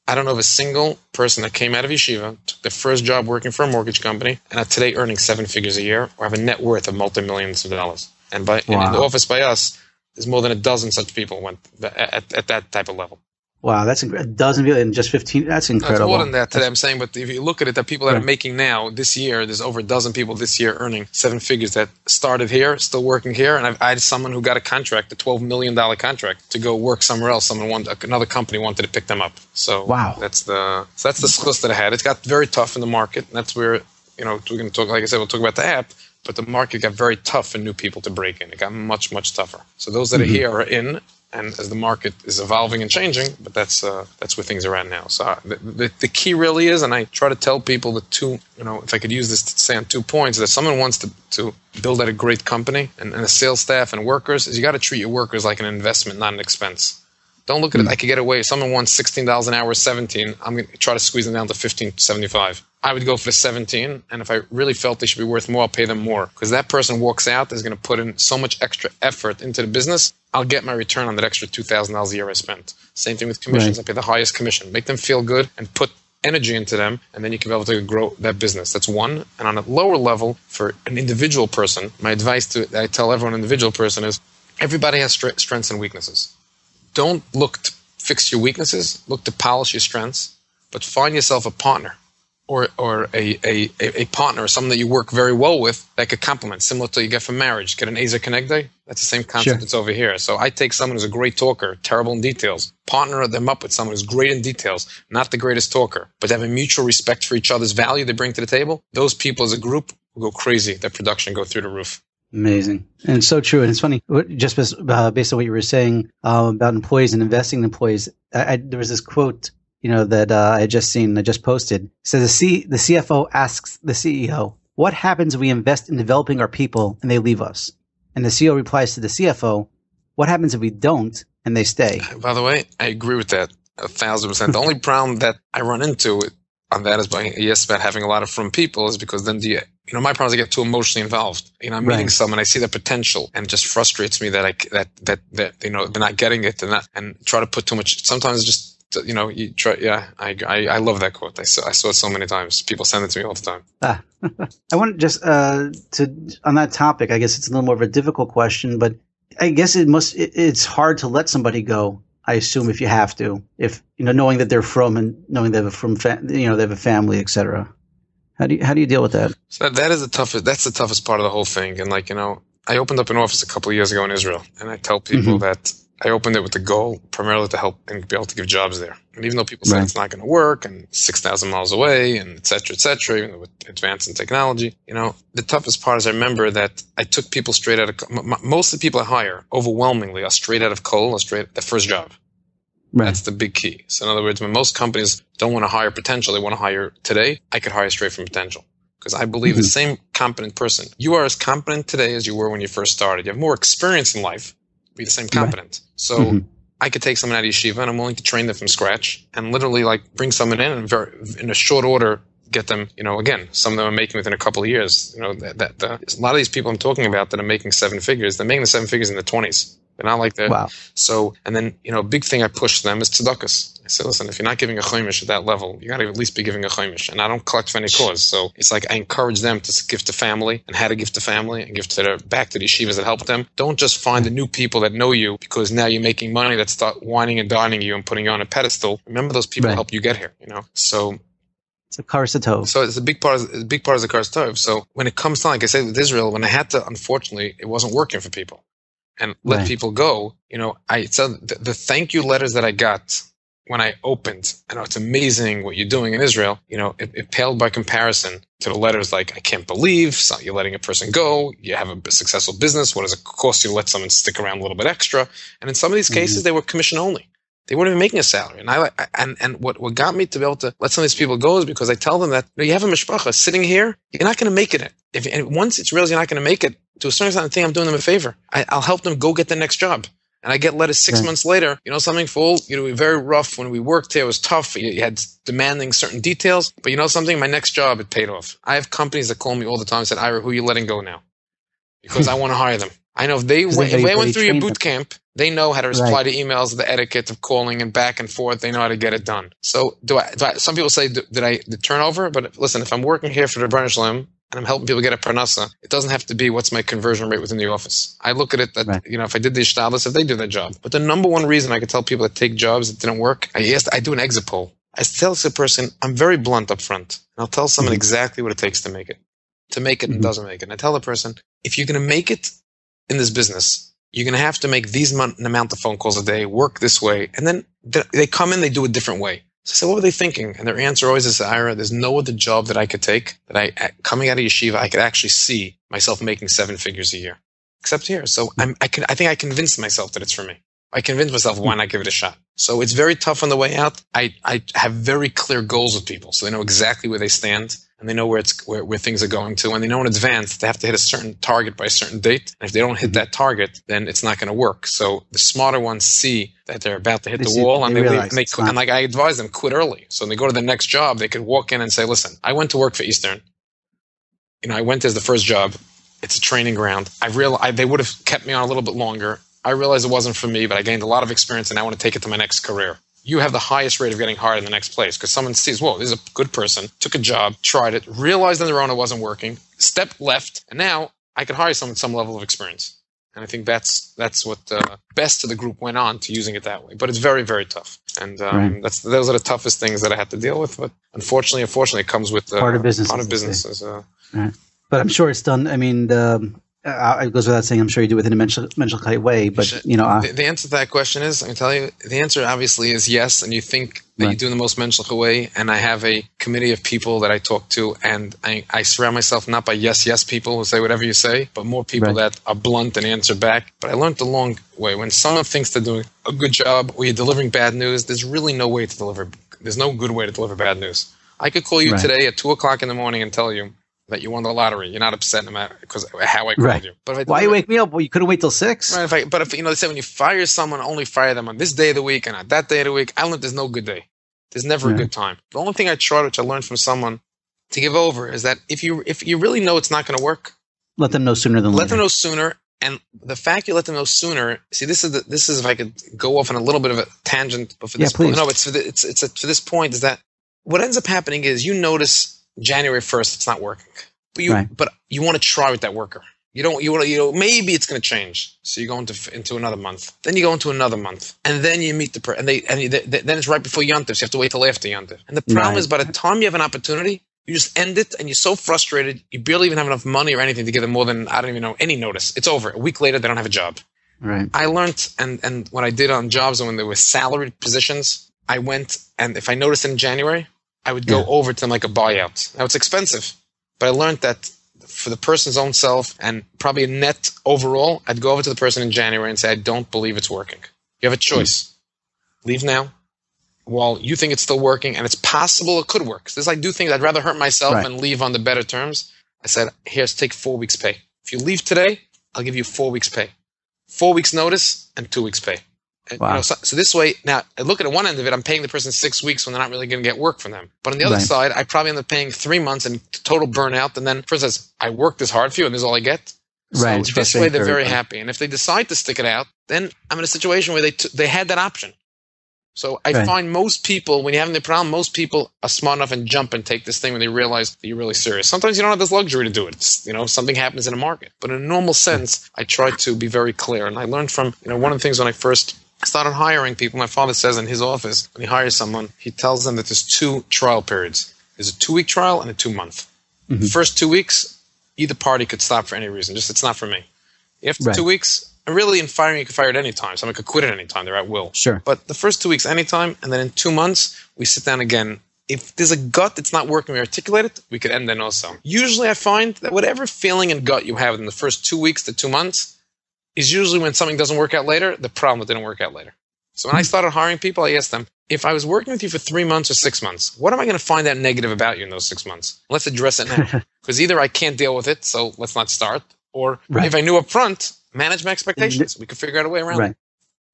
I don't know of a single person that came out of yeshiva, took their first job working for a mortgage company, and are today earning seven figures a year or have a net worth of multi millions of dollars. And by wow. in the office by us, there's more than a dozen such people went at, at that type of level. Wow, that's a dozen people in just fifteen. That's incredible. No, more than that today. That's, I'm saying, but if you look at it, the people that are making now this year, there's over a dozen people this year earning seven figures that started here, still working here, and I've, I had someone who got a contract, a twelve million dollar contract, to go work somewhere else. Someone wanted another company wanted to pick them up. So wow, that's the so that's the skills that I had. It got very tough in the market, and that's where you know we're going to talk. Like I said, we'll talk about the app but the market got very tough for new people to break in. It got much, much tougher. So those that mm-hmm. are here are in, and as the market is evolving and changing, but that's uh, that's where things are at now. So uh, the, the, the, key really is, and I try to tell people the two, you know, if I could use this to say on two points, that someone wants to, to build out a great company and, and a sales staff and workers, is you got to treat your workers like an investment, not an expense. Don't look at mm. it. I could get away. If someone wants sixteen dollars an hour, seventeen. I'm going to try to squeeze them down to fifteen seventy five. I would go for 17. And if I really felt they should be worth more, I'll pay them more. Because that person walks out, is going to put in so much extra effort into the business. I'll get my return on that extra $2,000 a year I spent. Same thing with commissions. Right. I pay the highest commission. Make them feel good and put energy into them, and then you can be able to grow that business. That's one. And on a lower level, for an individual person, my advice to I tell everyone, individual person is everybody has strengths and weaknesses. Don't look to fix your weaknesses. Look to polish your strengths, but find yourself a partner or or a, a, a partner or someone that you work very well with that could complement, similar to you get from marriage. Get an Ezer Kenegdo. That's the same concept Sure. that's over here. So I take someone who's a great talker, terrible in details, partner them up with someone who's great in details, not the greatest talker, but have a mutual respect for each other's value they bring to the table. Those people as a group will go crazy. Their production go through the roof. Amazing. And so true. And it's funny, just uh, based on what you were saying uh, about employees and investing in employees, I, I, there was this quote, you know, that uh, I had just seen, I just posted. Says the, C, the CFO asks the CEO, what happens if we invest in developing our people and they leave us? And the CEO replies to the CFO, what happens if we don't and they stay? By the way, I agree with that a thousand percent. The only problem that I run into on that is by yes about having a lot of from people is because then do you you know my problem is I get too emotionally involved. You know, I'm meeting Right. someone, I see the potential, and it just frustrates me that I that that that you know they're not getting it and not, and try to put too much. Sometimes just you know you try. Yeah, I I, I love that quote. I saw, I saw it so many times. People send it to me all the time. Ah. I want just uh, to on that topic. I guess it's a little more of a difficult question, but I guess it must. It, it's hard to let somebody go. I assume if you have to, if you know, knowing that they're from and knowing they have a from, fa- you know, they have a family, etc. How do you how do you deal with that? So that, that is the toughest. That's the toughest part of the whole thing. And like you know, I opened up an office a couple of years ago in Israel, and I tell people Mhm. that I opened it with the goal primarily to help and be able to give jobs there. And even though people say Right. it's not going to work and six thousand miles away and et cetera, et cetera, even with advance in technology, you know, the toughest part is I remember that I took people straight out of m- most of the people I hire overwhelmingly are straight out of coal or straight their first job. Right. That's the big key. So in other words, when most companies don't want to hire potential, they want to hire today. I could hire straight from potential because I believe the Mhm. same competent person. You are as competent today as you were when you first started. You have more experience in life, be the same Right. competent. So Mhm. I could take someone out of yeshiva and I'm willing to train them from scratch and literally like bring someone in and very, in a short order get them, you know, again, some of them are making within a couple of years. You know, that, that the, a lot of these people I'm talking about that are making seven figures, they're making the seven figures in the 20s. They're not like that. Wow. so, and then, you know, a big thing I push them is tzedakahs. I say, listen, if you're not giving a chaimish at that level, you got to at least be giving a chaimish. And I don't collect for any cause. So it's like I encourage them to give to family and how to give to family and give to their, back to the yeshivas that help them. Don't just find the new people that know you because now you're making money that start whining and dining you and putting you on a pedestal. Remember those people Right. that helped you get here, you know? So It's a karsatov. so it's a big part. Of, a big part of the Kars Tov. So when it comes to, like I said, with Israel, when I had to, unfortunately, it wasn't working for people, and let Right. people go. You know, I said the, the thank you letters that I got when I opened. I know it's amazing what you're doing in Israel. You know, it, it paled by comparison to the letters like I can't believe so you're letting a person go. You have a successful business. What does it cost you to let someone stick around a little bit extra? And in some of these Mhm. cases, they were commission only. They weren't even making a salary. And I like- and and what, what got me to be able to let some of these people go is because I tell them that you, know, you have a mishpacha sitting here, you're not going to make it. If and once it's realized you're not going to make it, to a certain extent, I think I'm doing them a favor. I, I'll help them go get the next job. And I get letters six Right. months later. You know something, full. You know, very rough when we worked here. It was tough. You, had demanding certain details. But you know something, my next job it paid off. I have companies that call me all the time and said, "Ira, who are you letting go now?" Because I want to hire them. I know if they went, they- if they they went through your boot camp, they know how to reply Right. to emails, the etiquette of calling and back and forth. They know how to get it done. So do I? Do I some people say, "Did I the turnover?" But listen, if I'm working here for the British Lim and I'm helping people get a parnassa, it doesn't have to be what's my conversion rate within the office. I look at it that Right. you know if I did the ishtalis, if they do their job. But the number one reason I could tell people that take jobs that didn't work, I asked, I do an exit poll. I tell the person, I'm very blunt up front. And I'll tell someone Mhm. exactly what it takes to make it. To make it and Mhm. doesn't make it. And I tell the person, if you're going to make it in this business, you're going to have to make these mon- amount of phone calls a day, work this way. And then they come in, they do a different way. So I said, what were they thinking? And their answer always is, Ira, there's no other job that I could take that I, coming out of yeshiva, I could actually see myself making seven figures a year, except here. So I'm, I can, I think I convinced myself that it's for me. I convinced myself, why not give it a shot? So it's very tough on the way out. I, I have very clear goals with people. So they know exactly where they stand and they know where it's, where, where things are going to. And they know in advance they have to hit a certain target by a certain date. And if they don't hit that target, then it's not going to work. So the smarter ones see that they're about to hit They the see- wall and they they, and they, it's quit- and like I advise them, quit early. So when they go to the next job, they could walk in and say, listen, I went to work for Eastern. You know, I went as the first job. It's a training ground. I real I, they would have kept me on a little bit longer. I realized it wasn't for me, but I gained a lot of experience and I want to take it to my next career. You have the highest rate of getting hired in the next place because someone sees, whoa, this is a good person, took a job, tried it, realized on their own it wasn't working, stepped left, and now I could hire someone with some level of experience. And I think that's that's what the best of the group went on to using it that way. But it's very very tough, and um, right. that's those are the toughest things that I had to deal with. But unfortunately, unfortunately, it comes with uh, part of business. Part of business. Uh, right. But I'm sure it's done. I mean, the, uh, it goes without saying. I'm sure you do it in a mental, mental way, but you know, uh, the, the, answer to that question is, I can tell you, the answer obviously is yes. And you think that right. you do in the most mental way. And I have a committee of people that I talk to, and I, I surround myself not by yes, yes people who say whatever you say, but more people right. that are blunt and answer back. But I learned the long way. When someone thinks they're doing a good job or you're delivering bad news, there's really no way to deliver. There's no good way to deliver bad news. I could call you right. today at two o'clock in the morning and tell you that you won the lottery. You're not upset no matter because how I called right. you. But if I why you wake me up? Well, you couldn't wait till six. Right. If I, but if you know, they say when you fire someone, only fire them on this day of the week and on that day of the week. I learned there's no good day. There's never a good time. The only thing I tried, which I learned from someone, to give over is that if you if you really know it's not going to work, let them know sooner than let later. them know sooner. And the fact you let them know sooner. See, this is the, this is if I could go off on a little bit of a tangent, but for this please. point, no, it's for the, it's it's a, for this point is that what ends up happening is you notice January first it's not working but you right. but you want to try with that worker. You don't. You want to. You know. Maybe it's going to change. So you go into into another month. Then you go into another month, and then you meet the person. And they and they, they, then it's right before Yontif. So you have to wait till after Yontif. And the problem right. is, by the time you have an opportunity, you just end it, and you're so frustrated. You barely even have enough money or anything to give them more than I don't even know any notice. It's over. A week later, they don't have a job. Right. I learned, and and what I did on jobs and when there were salaried positions, I went and if I noticed in January, I would go yeah. over to them like a buyout. Now it's expensive, but I learned that for the person's own self and probably a net overall, I'd go over to the person in January and say, I don't believe it's working. You have a choice. Mm-hmm. Leave now while you think it's still working and it's possible it could work. This I do think I'd rather hurt myself right. and leave on the better terms. I said, here's take four weeks pay. If you leave today, I'll give you four weeks pay. Four weeks notice and two weeks pay. Wow. You know, so, so, this way, now I look at one end of it, I'm paying the person six weeks when they're not really going to get work from them. But on the other right. side, I probably end up paying three months and total burnout. And then person says, I worked this hard for you and this is all I get. So right. this way, they're very happy. And if they decide to stick it out, then I'm in a situation where they, t- they had that option. So I right. find most people, when you're having the problem, most people are smart enough and jump and take this thing when they realize that you're really serious. Sometimes you don't have this luxury to do it. It's, you know, something happens in a market. But in a normal sense, I try to be very clear. And I learned from, you know, one of the things when I first started hiring people. My father says in his office, when he hires someone, he tells them that there's two trial periods. There's a two week trial and a two month. Mm-hmm. The first two weeks, either party could stop for any reason. Just it's not for me. After right. two weeks, and really in firing, you can fire at any time. Someone could quit at any time. They're at will. Sure. But the first two weeks, anytime, and then in two months, we sit down again. If there's a gut that's not working, we articulate it, we could end then also. Usually I find that whatever feeling and gut you have in the first two weeks to two months, is usually when something doesn't work out later, the problem that didn't work out later. So when I started hiring people, I asked them, if I was working with you for three months or six months, what am I going to find out negative about you in those six months? Let's address it now. Because either I can't deal with it, so let's not start, or right. if I knew up front, manage my expectations. We could figure out a way around right. it.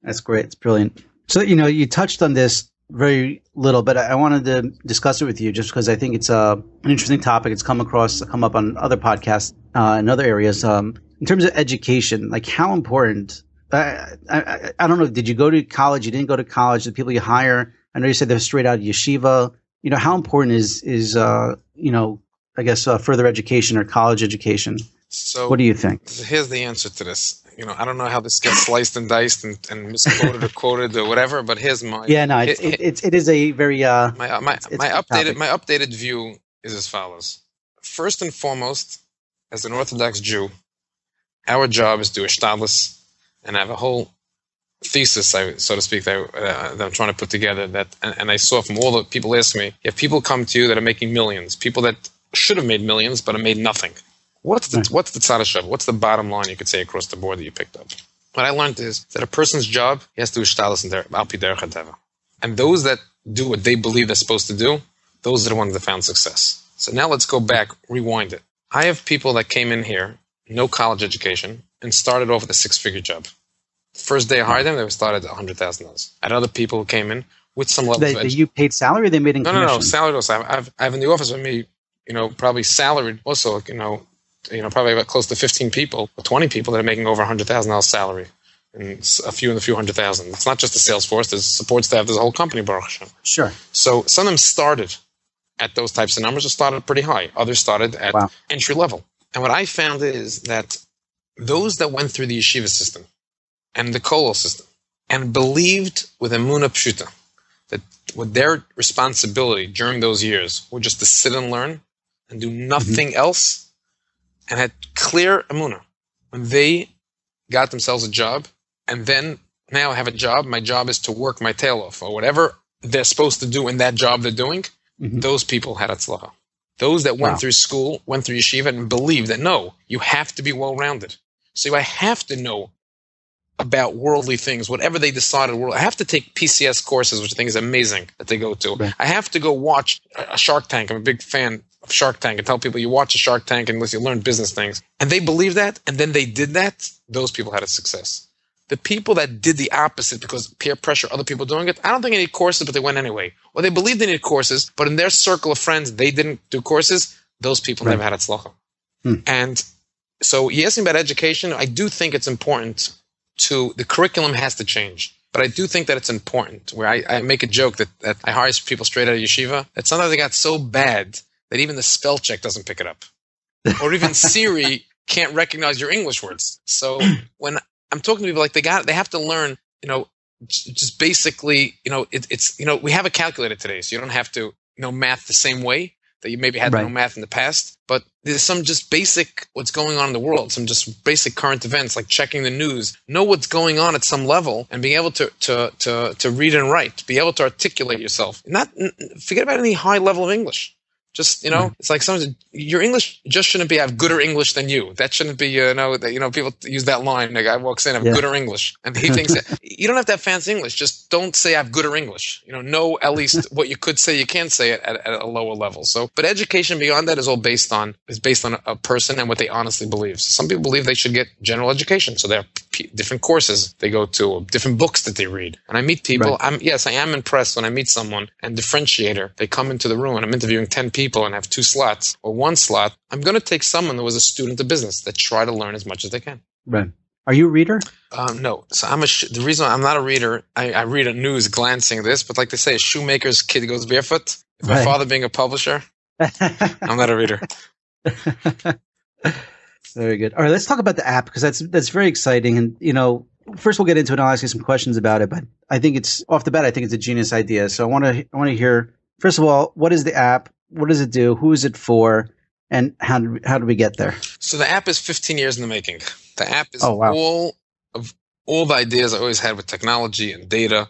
That's great. It's brilliant. So, you know, you touched on this very little, but I wanted to discuss it with you just because I think it's a, uh, an interesting topic. It's come across, come up on other podcasts uh, in other areas. Um, in terms of education, like how important I, I, I don't know. Did you go to college? You didn't go to college. The people you hire, I know you said they're straight out of yeshiva. You know, how important is is uh, you know, I guess uh, further education or college education? So, what do you think? Here's the answer to this. You know, I don't know how this gets sliced and diced and, and misquoted or quoted or whatever, but here's my yeah. No, it's it, it, it is a very uh, my my, it's, my updated topic. my updated view is as follows. First and foremost, as an Orthodox Jew, our job is to establish and I have a whole thesis, so to speak, that, uh, that I'm trying to put together. That and, and, I saw from all the people ask me, if people come to you that are making millions, people that should have made millions but have made nothing. What's the right. what's the tzadashav? What's the bottom line you could say across the board that you picked up? What I learned is that a person's job he has to in their alpi derech and those that do what they believe they're supposed to do, those are the ones that found success. So now let's go back, rewind it. I have people that came in here, no college education, and started off with a six figure job. First day I hired them, they started at hundred thousand dollars. I had other people who came in with some level they, of you paid salary. they made in no, commission? no, no, salary. Also, I have, I have in the office with me, you know, probably salaried. Also, you know, you know, probably about close to fifteen people or twenty people that are making over hundred thousand dollars salary, and a few in the few hundred thousand. It's not just the sales force. There's support staff. There's a whole company. Baruch Hashem. Sure. So some of them started at those types of numbers, or started pretty high. Others started at wow. entry level. And what I found is that those that went through the yeshiva system and the kollel system and believed with emuna pshuta that what their responsibility during those years were just to sit and learn and do nothing mm-hmm. else and had clear emuna when they got themselves a job and then now I have a job. My job is to work my tail off or whatever they're supposed to do in that job they're doing. Mm-hmm. Those people had atzlacha. Those that went wow. through school, went through yeshiva, and believe that no, you have to be well rounded. So I have to know about worldly things, whatever they decided. I have to take PCS courses, which I think is amazing that they go to. Right. I have to go watch a Shark Tank. I'm a big fan of Shark Tank and tell people you watch a Shark Tank unless you learn business things. And they believe that, and then they did that. Those people had a success. The people that did the opposite because peer pressure, other people doing it, I don't think they need courses, but they went anyway. Or they believed they needed courses, but in their circle of friends, they didn't do courses. Those people right. never had tzlacha. Hmm. And so you asked me about education. I do think it's important to, the curriculum has to change. But I do think that it's important where I, I make a joke that, that I hire people straight out of yeshiva that sometimes they got so bad that even the spell check doesn't pick it up. or even Siri can't recognize your English words. So when I'm talking to people like they got they have to learn, you know, just basically, you know, it, it's you know, we have a calculator today, so you don't have to know math the same way that you maybe had right. to know math in the past. But there's some just basic what's going on in the world, some just basic current events like checking the news, know what's going on at some level, and being able to to to to read and write, be able to articulate yourself. Not forget about any high level of English. Just you know, it's like some your English just shouldn't be I have gooder English than you. That shouldn't be uh, you know that you know people use that line. The guy walks in, I have yeah. gooder English, and he thinks that, you don't have to have fancy English. Just don't say I have gooder English. You know, know at least what you could say. You can say it at, at, a lower level. So, but education beyond that is all based on is based on a, person and what they honestly believe. So some people believe they should get general education, so p- different courses they go to, different books that they read. And I meet people. Right. I'm yes, I am impressed when I meet someone and differentiator. They come into the room and I'm interviewing ten people and have two slots or one slot, I'm going to take someone that was a student of business that try to learn as much as they can. Right. Are you a reader? Um, no. So I'm a. Sh- the reason I'm not a reader, I, I read a news glancing at this, but like they say, a shoemaker's kid goes barefoot. Right. My father being a publisher, I'm not a reader. very good. All right, let's talk about the app because that's that's very exciting. And you know, first we'll get into it. and I'll ask you some questions about it. But I think it's off the bat. I think it's a genius idea. So I want to I want to hear first of all, what is the app? what does it do? Who is it for? And how did how did we get there? So the app is 15 years in the making. The app is oh, wow. all of all the ideas I always had with technology and data,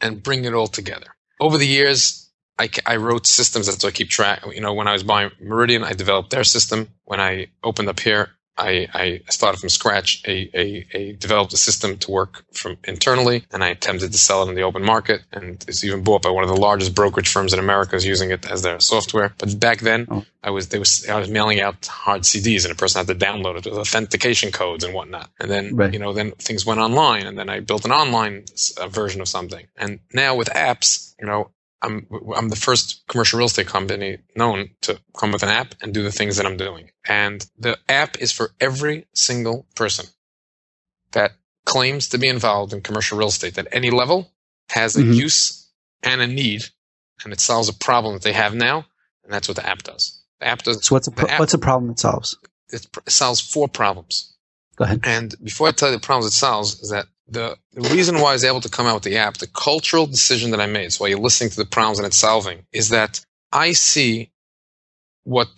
and bring it all together. Over the years, I, I wrote systems that so I keep track. You know, when I was buying Meridian, I developed their system. When I opened up here, I, I started from scratch, a, a, a, developed a system to work from internally, and I attempted to sell it in the open market. And it's even bought by one of the largest brokerage firms in America is using it as their software. But back then, oh. I was they was I was mailing out hard CDs, and a person had to download it with authentication codes and whatnot. And then right. you know then things went online, and then I built an online version of something. And now with apps, you know, I'm I'm the first commercial real estate company known to come with an app and do the things that I'm doing. And the app is for every single person that claims to be involved in commercial real estate at any level, has a mm-hmm. use and a need, and it solves a problem that they have now, and that's what the app does. The app does. So what's a pro- app, what's a problem it solves? It solves four problems. Go ahead. And before I tell you the problems it solves, is that the, the reason why I was able to come out with the app, the cultural decision that I made, so while you're listening to the problems and it's solving, is that I see what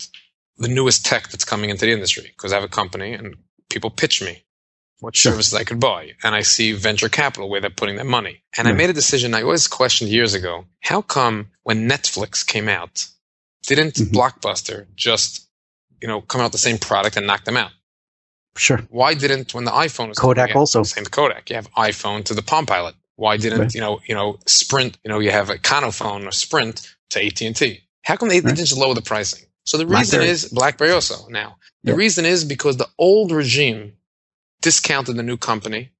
the newest tech that's coming into the industry because I have a company and people pitch me what sure. services I could buy. And I see venture capital where they're putting their money. And I made a decision. I always questioned years ago, how come when Netflix came out, didn't mm-hmm. Blockbuster just, you know, come out the same product and knock them out? Sure. Why didn't when the iPhone was Kodak also same Kodak? You have iPhone to the Palm Pilot. Why didn't right. you know you know Sprint? You know you have a Conophone or Sprint to AT and T. How come they, right. they just lower the pricing? So the reason is BlackBerry also now. The yep. reason is because the old regime discounted the new company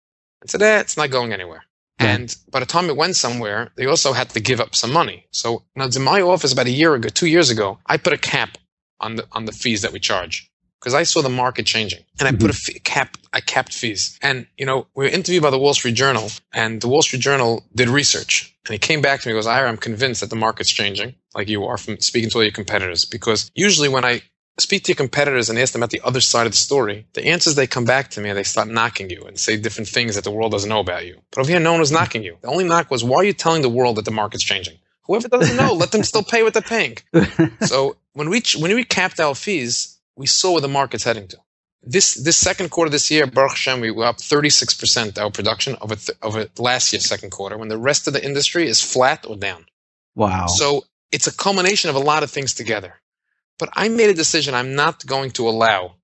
and said, eh, it's not going anywhere. And by the time it went somewhere, they also had to give up some money. So now in my office about a year ago, two years ago, I put a cap on the on the fees that we charge because I saw the market changing and I mm-hmm. put a fee, cap, I capped fees. And, you know, we were interviewed by the Wall Street Journal and the Wall Street Journal did research and he came back to me and goes, Ira, I'm convinced that the market's changing like you are from speaking to all your competitors because usually when I speak to your competitors and ask them about the other side of the story, the answers they come back to me and they start knocking you and say different things that the world doesn't know about you. But over here, no one was knocking you. The only knock was, why are you telling the world that the market's changing? Whoever doesn't know, let them still pay what they're paying. so when we when we capped our fees, we saw where the market's heading to. This this second quarter this year, Baruch Hashem, we were up 36% our production over th- over last year's second quarter, when the rest of the industry is flat or down. Wow. So it's a culmination of a lot of things together. But I made a decision. I'm not going to allow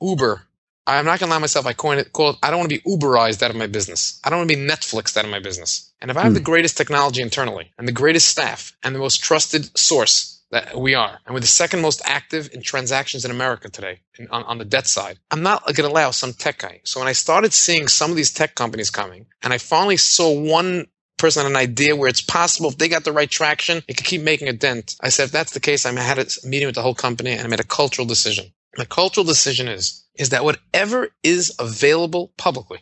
Uber. I'm not going to allow myself. I coin it. Call it. I don't want to be Uberized out of my business. I don't want to be Netflixed out of my business. And if I have Hmm. the greatest technology internally and the greatest staff and the most trusted source we are, and we're the second most active in transactions in America today in, on, on the debt side, I'm not going to allow some tech guy. So when I started seeing some of these tech companies coming, and I finally saw one person an idea where it's possible if they got the right traction, it could keep making a dent. I said, if that's the case, I had a meeting with the whole company and I made a cultural decision. My cultural decision is, is that whatever is available publicly,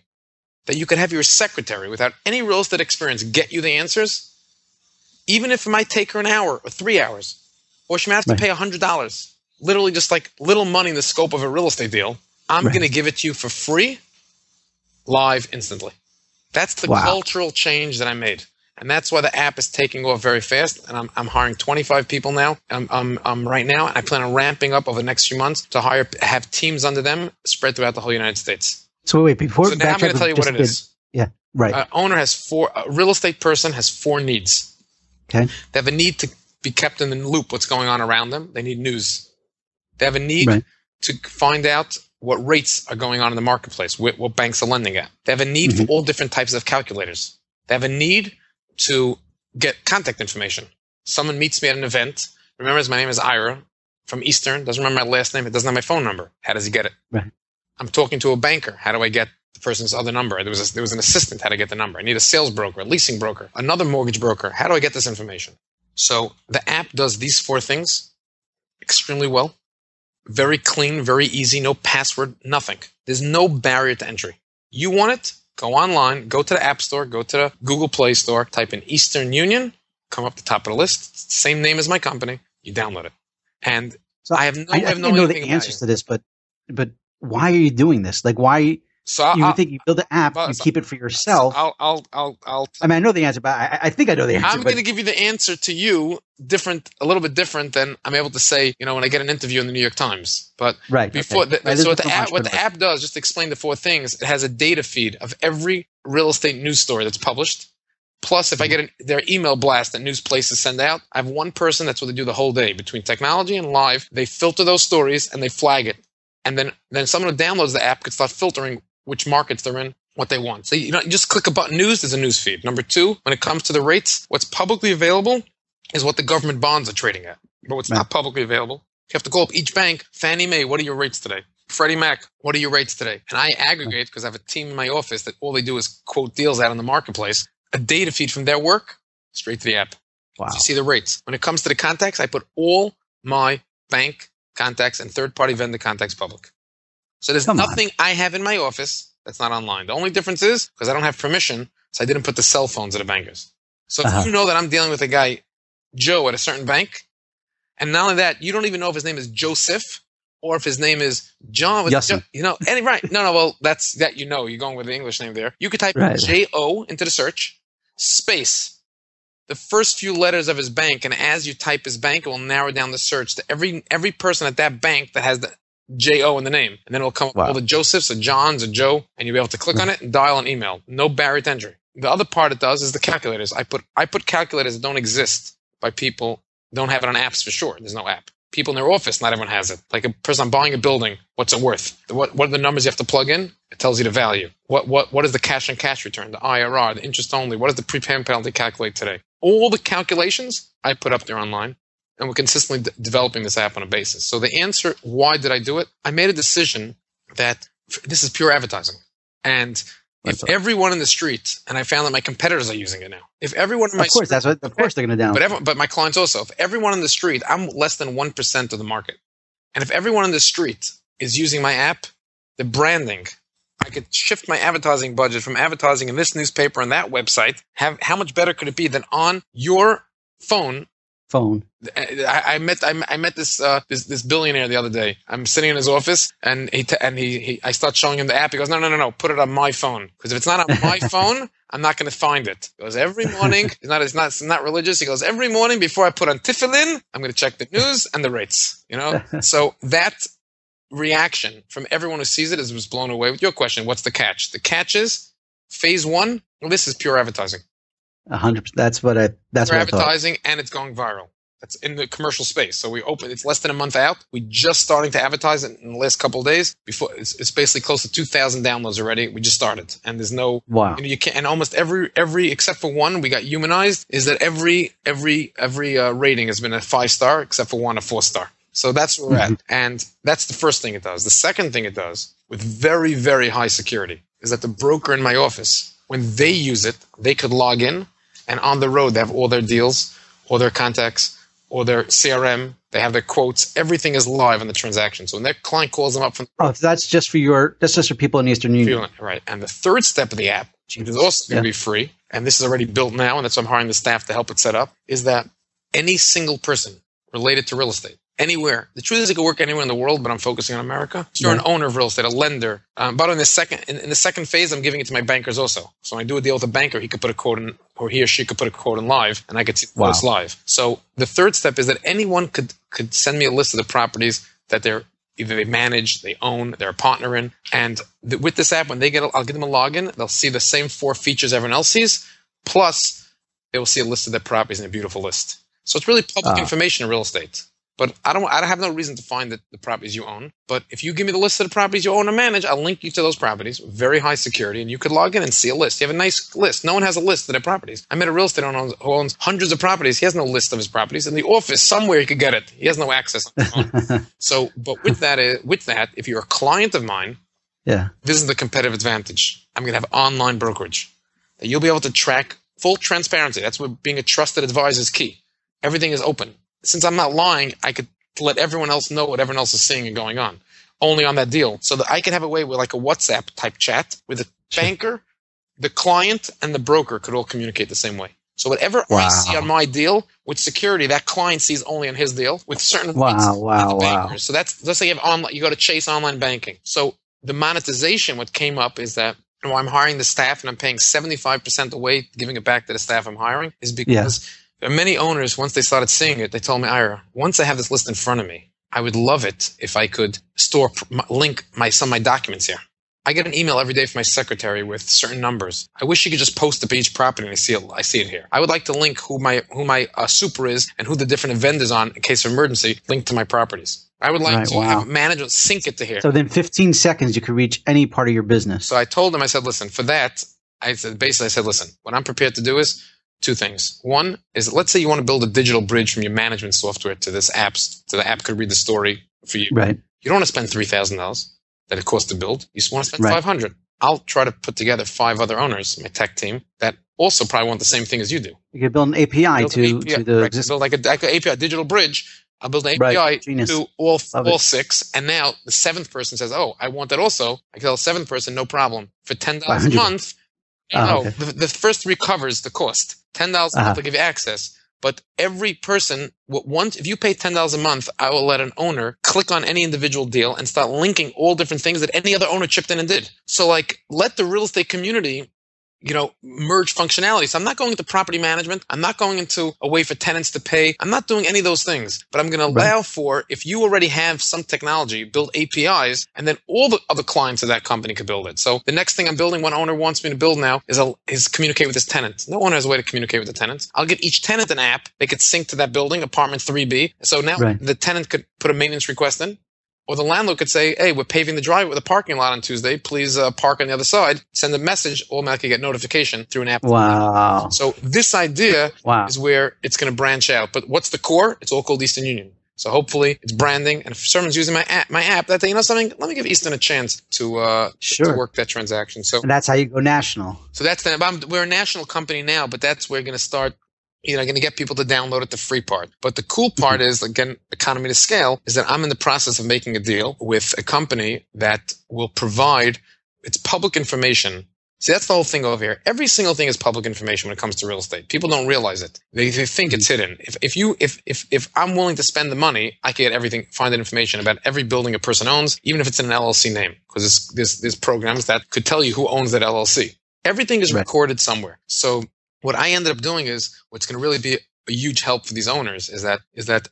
that you could have your secretary without any real estate experience get you the answers, even if it might take her an hour or three hours, or she might have to Right. pay $100, literally just like little money in the scope of a real estate deal, I'm Right. going to give it to you for free, live, instantly. That's the Wow. cultural change that I made. And that's why the app is taking off very fast. And I'm, I'm hiring 25 people now. I'm, I'm, I'm right now. And I plan on ramping up over the next few months to hire, have teams under them spread throughout the whole United States. so wait, before so now I'm going to tell you what it is. Yeah. Right. An owner has four, a real estate person has four needs. okay. They have a need to be kept in the loop what's going on around them. They need news. They have a need Right. to find out what rates are going on in the marketplace, what, what banks are lending at. They have a need Mm-hmm. for all different types of calculators. They have a need to get contact information. Someone meets me at an event, remembers my name is Ira from Eastern, doesn't remember my last name, it doesn't have my phone number. How does he get it? Right. I'm talking to a banker. How do I get the person's other number? There was, a, there was an assistant. How to get the number? I need a sales broker, a leasing broker, another mortgage broker. How do I get this information? So the app does these four things extremely well. Very clean, very easy, no password, nothing. There's no barrier to entry. You want it? Go online, go to the App Store, go to the Google Play Store, type in Eastern Union, come up the top of the list, same name as my company, you download it. And So I have no I, I way of think I knowing know the answers to this, but but why are you doing this? Like, why So I'll, you I'll, think you build an app, well, you keep it for yourself. I'll, I'll, I'll, I'll I mean, I know the answer, but I, I think I know the answer. I'm going to give you the answer to you different, a little bit different than I'm able to say, you know, when I get an interview in the New York Times. But right before, okay. the, Right, so what the, app, what the app does, just to explain the four things, it has a data feed of every real estate news story that's published. Plus, if I mm-hmm. get an, their email blast that news places send out, I have one person that's what they do the whole day between technology and live. They filter those stories and they flag it, and then then someone who downloads the app could start filtering which markets they're in, what they want. So you know, you just click a button. News there's a news feed. Number two, when it comes to the rates, what's publicly available is what the government bonds are trading at. But what's Right. not publicly available, you have to call up each bank. Fannie Mae, what are your rates today? Freddie Mac, what are your rates today? And I aggregate because I have a team in my office that all they do is quote deals out in the marketplace. A data feed from their work straight to the app. Wow. So you see the rates. When it comes to the contacts, I put all my bank contacts and third party vendor contacts public. So there's Come on. nothing I have in my office that's not online. The only difference is because I don't have permission, so I didn't put the cell phones of the bankers. So Uh-huh. you know that I'm dealing with a guy, Joe, at a certain bank, and not only that, you don't even know if his name is Joseph or if his name is John. With. Jo- you know, any right? No, no. Well, that's that. You know, you're going with the English name there. You could type Right. J O into the search, space, the first few letters of his bank, and as you type his bank, it will narrow down the search to every every person at that bank that has the J O in the name, and then it will come up Wow. all the Josephs, or Johns, or Joe, and you'll be able to click on it and dial an email. No barrier to entry. The other part it does is the calculators. I put I put calculators that don't exist by people don't have it on apps for sure. There's no app. People in their office, not everyone has it. Like a person buying a building, what's it worth? What what are the numbers you have to plug in? It tells you the value. What what what is the cash on cash return? The IRR, the interest only. What does the prepayment penalty calculate today? All the calculations I put up there online, and we're consistently d- developing this app on a basis. So the answer, why did I do it? I made a decision that this is pure advertising, and if right. everyone in the street, and I found that my competitors are using it now. If everyone in my Of course, that's what. Of course, they're going to download. but everyone, but my clients also. If everyone in the street, I'm less than one percent of the market, and if everyone in the street is using my app, the branding, I could shift my advertising budget from advertising in this newspaper and that website. Have how much better could it be than on your phone phone. I, I met I, I met this uh, this this billionaire the other day. I'm sitting in his office and he t- and he, he I start showing him the app. He goes, no no no no, put it on my phone because if it's not on my phone, I'm not going to find it. He goes every morning. He's not it's not it's not religious. He goes every morning before I put on tefillin, I'm going to check the news and the rates. You know, so that reaction from everyone who sees it is was blown away with your question. What's the catch? The catch is phase one. Well, this is pure advertising. Hundred. That's what I. That's what advertising, and it's going viral. That's in the commercial space. So we open. It's less than a month out. We just starting to advertise it in the last couple of days. Before it's, it's basically close to two thousand downloads already. We just started, and there's no. Wow. You, know, you can't. And almost every every except for one, we got humanized. Is that every every every uh, rating has been a five star, except for one a four star. So that's where we're at. Mm-hmm. And that's the first thing it does. The second thing it does with very, very high security is that the broker in my office, when they use it, they could log in and on the road they have all their deals, all their contacts, all their CRM, they have their quotes, everything is live on the transaction. So when their client calls them up from Oh, so that's just for your. That's just for people in Eastern Union. Right. And the third step of the app, which is also going to Yeah. be free, and this is already built now, and that's why I'm hiring the staff to help it set up, is that any single person related to real estate, anywhere, the truth is it could work anywhere in the world, but I'm focusing on America. If you're Yeah. an owner of real estate, a lender, um, but in the second in, in the second phase, I'm giving it to my bankers also. So when I do a deal with a banker, he could put a quote in, or he or she could put a quote in live, and I could see Wow. quotes live. So the third step is that anyone could could send me a list of the properties that they're either they manage, they own, they're a partner in, and th- with this app, when they get, a, I'll give them a login. They'll see the same four features everyone else sees, plus they will see a list of their properties in a beautiful list. So it's really public Ah. information in real estate. But I don't, I have no reason to find the, the properties you own. But if you give me the list of the properties you own and manage, I'll link you to those properties, very high security, and you could log in and see a list. You have a nice list. No one has a list of their properties. I met a real estate owner who owns hundreds of properties. He has no list of his properties. In the office, somewhere he could get it. He has no access on his phone. so, but with that, uh, with that, if you're a client of mine, Yeah. this is the competitive advantage. I'm going to have online brokerage that you'll be able to track full transparency. That's what being a trusted advisor is key. Everything is open. Since I'm not lying, I could let everyone else know what everyone else is seeing and going on only on that deal. So that I can have a way with like a WhatsApp type chat with the banker, the client, and the broker could all communicate the same way. So whatever I see on my deal with security, that client sees only on his deal with certain Wow, wow, wow. So that's let's say you have online, you go to Chase online banking. So the monetization, what came up is that while I'm hiring the staff and I'm paying 75% away, giving it back to the staff I'm hiring, is because there are many owners, once they started seeing it, they told me, Ira, once I have this list in front of me, I would love it if I could store, link my, some of my documents here. I get an email every day from my secretary with certain numbers. I wish you could just post up each property and I see it. I see it here. I would like to link who my who my uh, super is and who the different vendors on in case of emergency linked to my properties. I would like Right, to wow. have management sync it to here. So within 15 seconds, you could reach any part of your business. So I told him, I said, listen, for that, I said, basically, I said, listen, what I'm prepared to do is two things. One is, let's say you want to build a digital bridge from your management software to this apps, so the app could read the story for you. right. You don't want to spend $3,000 that it costs to build. You just want to spend Right. 500. I'll try to put together five other owners, my tech team, that also probably want the same thing as you do. You could build an API Build to, an API, to the right, existing. build like a, like a API, digital bridge. I'll build an API genius. to all, Love all it. six. And now the seventh person says, Oh, I want that also. I can tell the seventh person, no problem. For $10 a month, Ah, no, okay. the, the first three covers the cost. $10 a Uh-huh. month to give you access. But every person, what once if you pay ten dollars a month, I will let an owner click on any individual deal and start linking all different things that any other owner chipped in and did. So like, let the real estate community, you know, merge functionality. So I'm not going into property management. I'm not going into a way for tenants to pay. I'm not doing any of those things. But I'm going to Right. allow for if you already have some technology, build APIs, and then all the other clients of that company could build it. So the next thing I'm building, one owner wants me to build now, is a, is communicate with his tenant. No owner has a way to communicate with the tenants. I'll give each tenant an app. They could sync to that building, apartment 3B. So now Right. the tenant could put a maintenance request in. Or the landlord could say, "Hey, we're paving the driveway, with a parking lot on Tuesday. Please uh, park on the other side." Send a message, automatically get notification through an app. Wow. So this idea Wow. is where it's going to branch out. But what's the core? It's all called Eastern Union. So hopefully it's branding. And if someone's using my app, my app, that they, you know something, let me give Eastern a chance to uh, to Sure. work that transaction. So And that's how you go national. so that's the, I'm, we're a national company now, but that's where we're going to start. You know, going to get people to download it, the free part. But the cool part mm-hmm. is, again, economy to scale, is that I'm in the process of making a deal with a company that will provide, it's public information See, that's the whole thing over here. Every single thing is public information when it comes to real estate. People don't realize it. They, they think it's mm-hmm. hidden. If, if you if, if if I'm willing to spend the money, I can get everything, find that information about every building a person owns, even if it's in an LLC name, because there's, there's there's programs that could tell you who owns that LLC. Everything is Right. recorded somewhere. So what I ended up doing is what's going to really be a huge help for these owners is that is that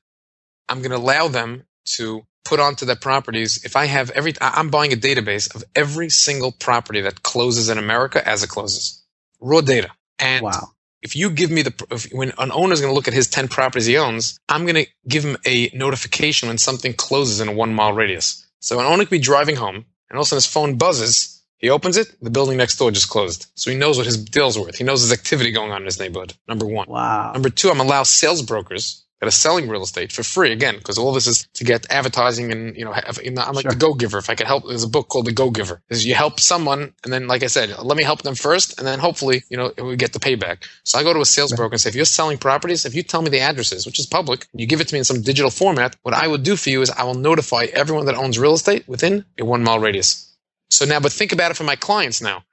I'm going to allow them to put onto their properties. If I have every, I'm buying a database of every single property that closes in America as it closes, raw data. And Wow. if you give me the, if, when an owner is going to look at his 10 properties he owns, I'm going to give him a notification when something closes in a one mile radius. So an owner could be driving home and all of a sudden his phone buzzes. He opens it, the building next door just closed. So he knows what his deal's worth. He knows his activity going on in his neighborhood. Number one. Wow. Number two, I'm gonna sales brokers that are selling real estate for free again, because all this is to get advertising and you know, have, you know I'm like Sure. the Go Giver. If I could help, there's a book called The Go Giver. Is you help someone, and then like I said, let me help them first, and then hopefully you know we get the payback. So I go to a sales Right. broker and say, if you're selling properties, if you tell me the addresses, which is public, you give it to me in some digital format. What I would do for you is I will notify everyone that owns real estate within a one mile radius. So now, but think about it for my clients now.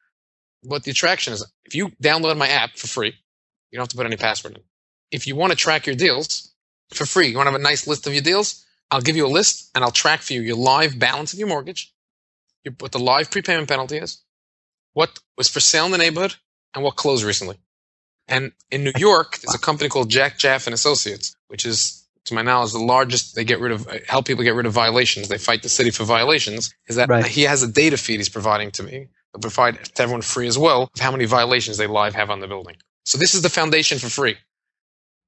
What the attraction is, if you download my app for free, you don't have to put any password in. If you want to track your deals for free, you want to have a nice list of your deals, I'll give you a list and I'll track for you your live balance of your mortgage, your, what the live prepayment penalty is, what was for sale in the neighborhood, and what closed recently. And in New York, there's a company called Jack Jaffa and Associates, which is, to my knowledge, the largest. They get rid of, help people get rid of violations. They fight the city for violations. Is that Right. he has a data feed he's providing to me. Provide to everyone free as well of how many violations they live have on the building. So this is the foundation for free.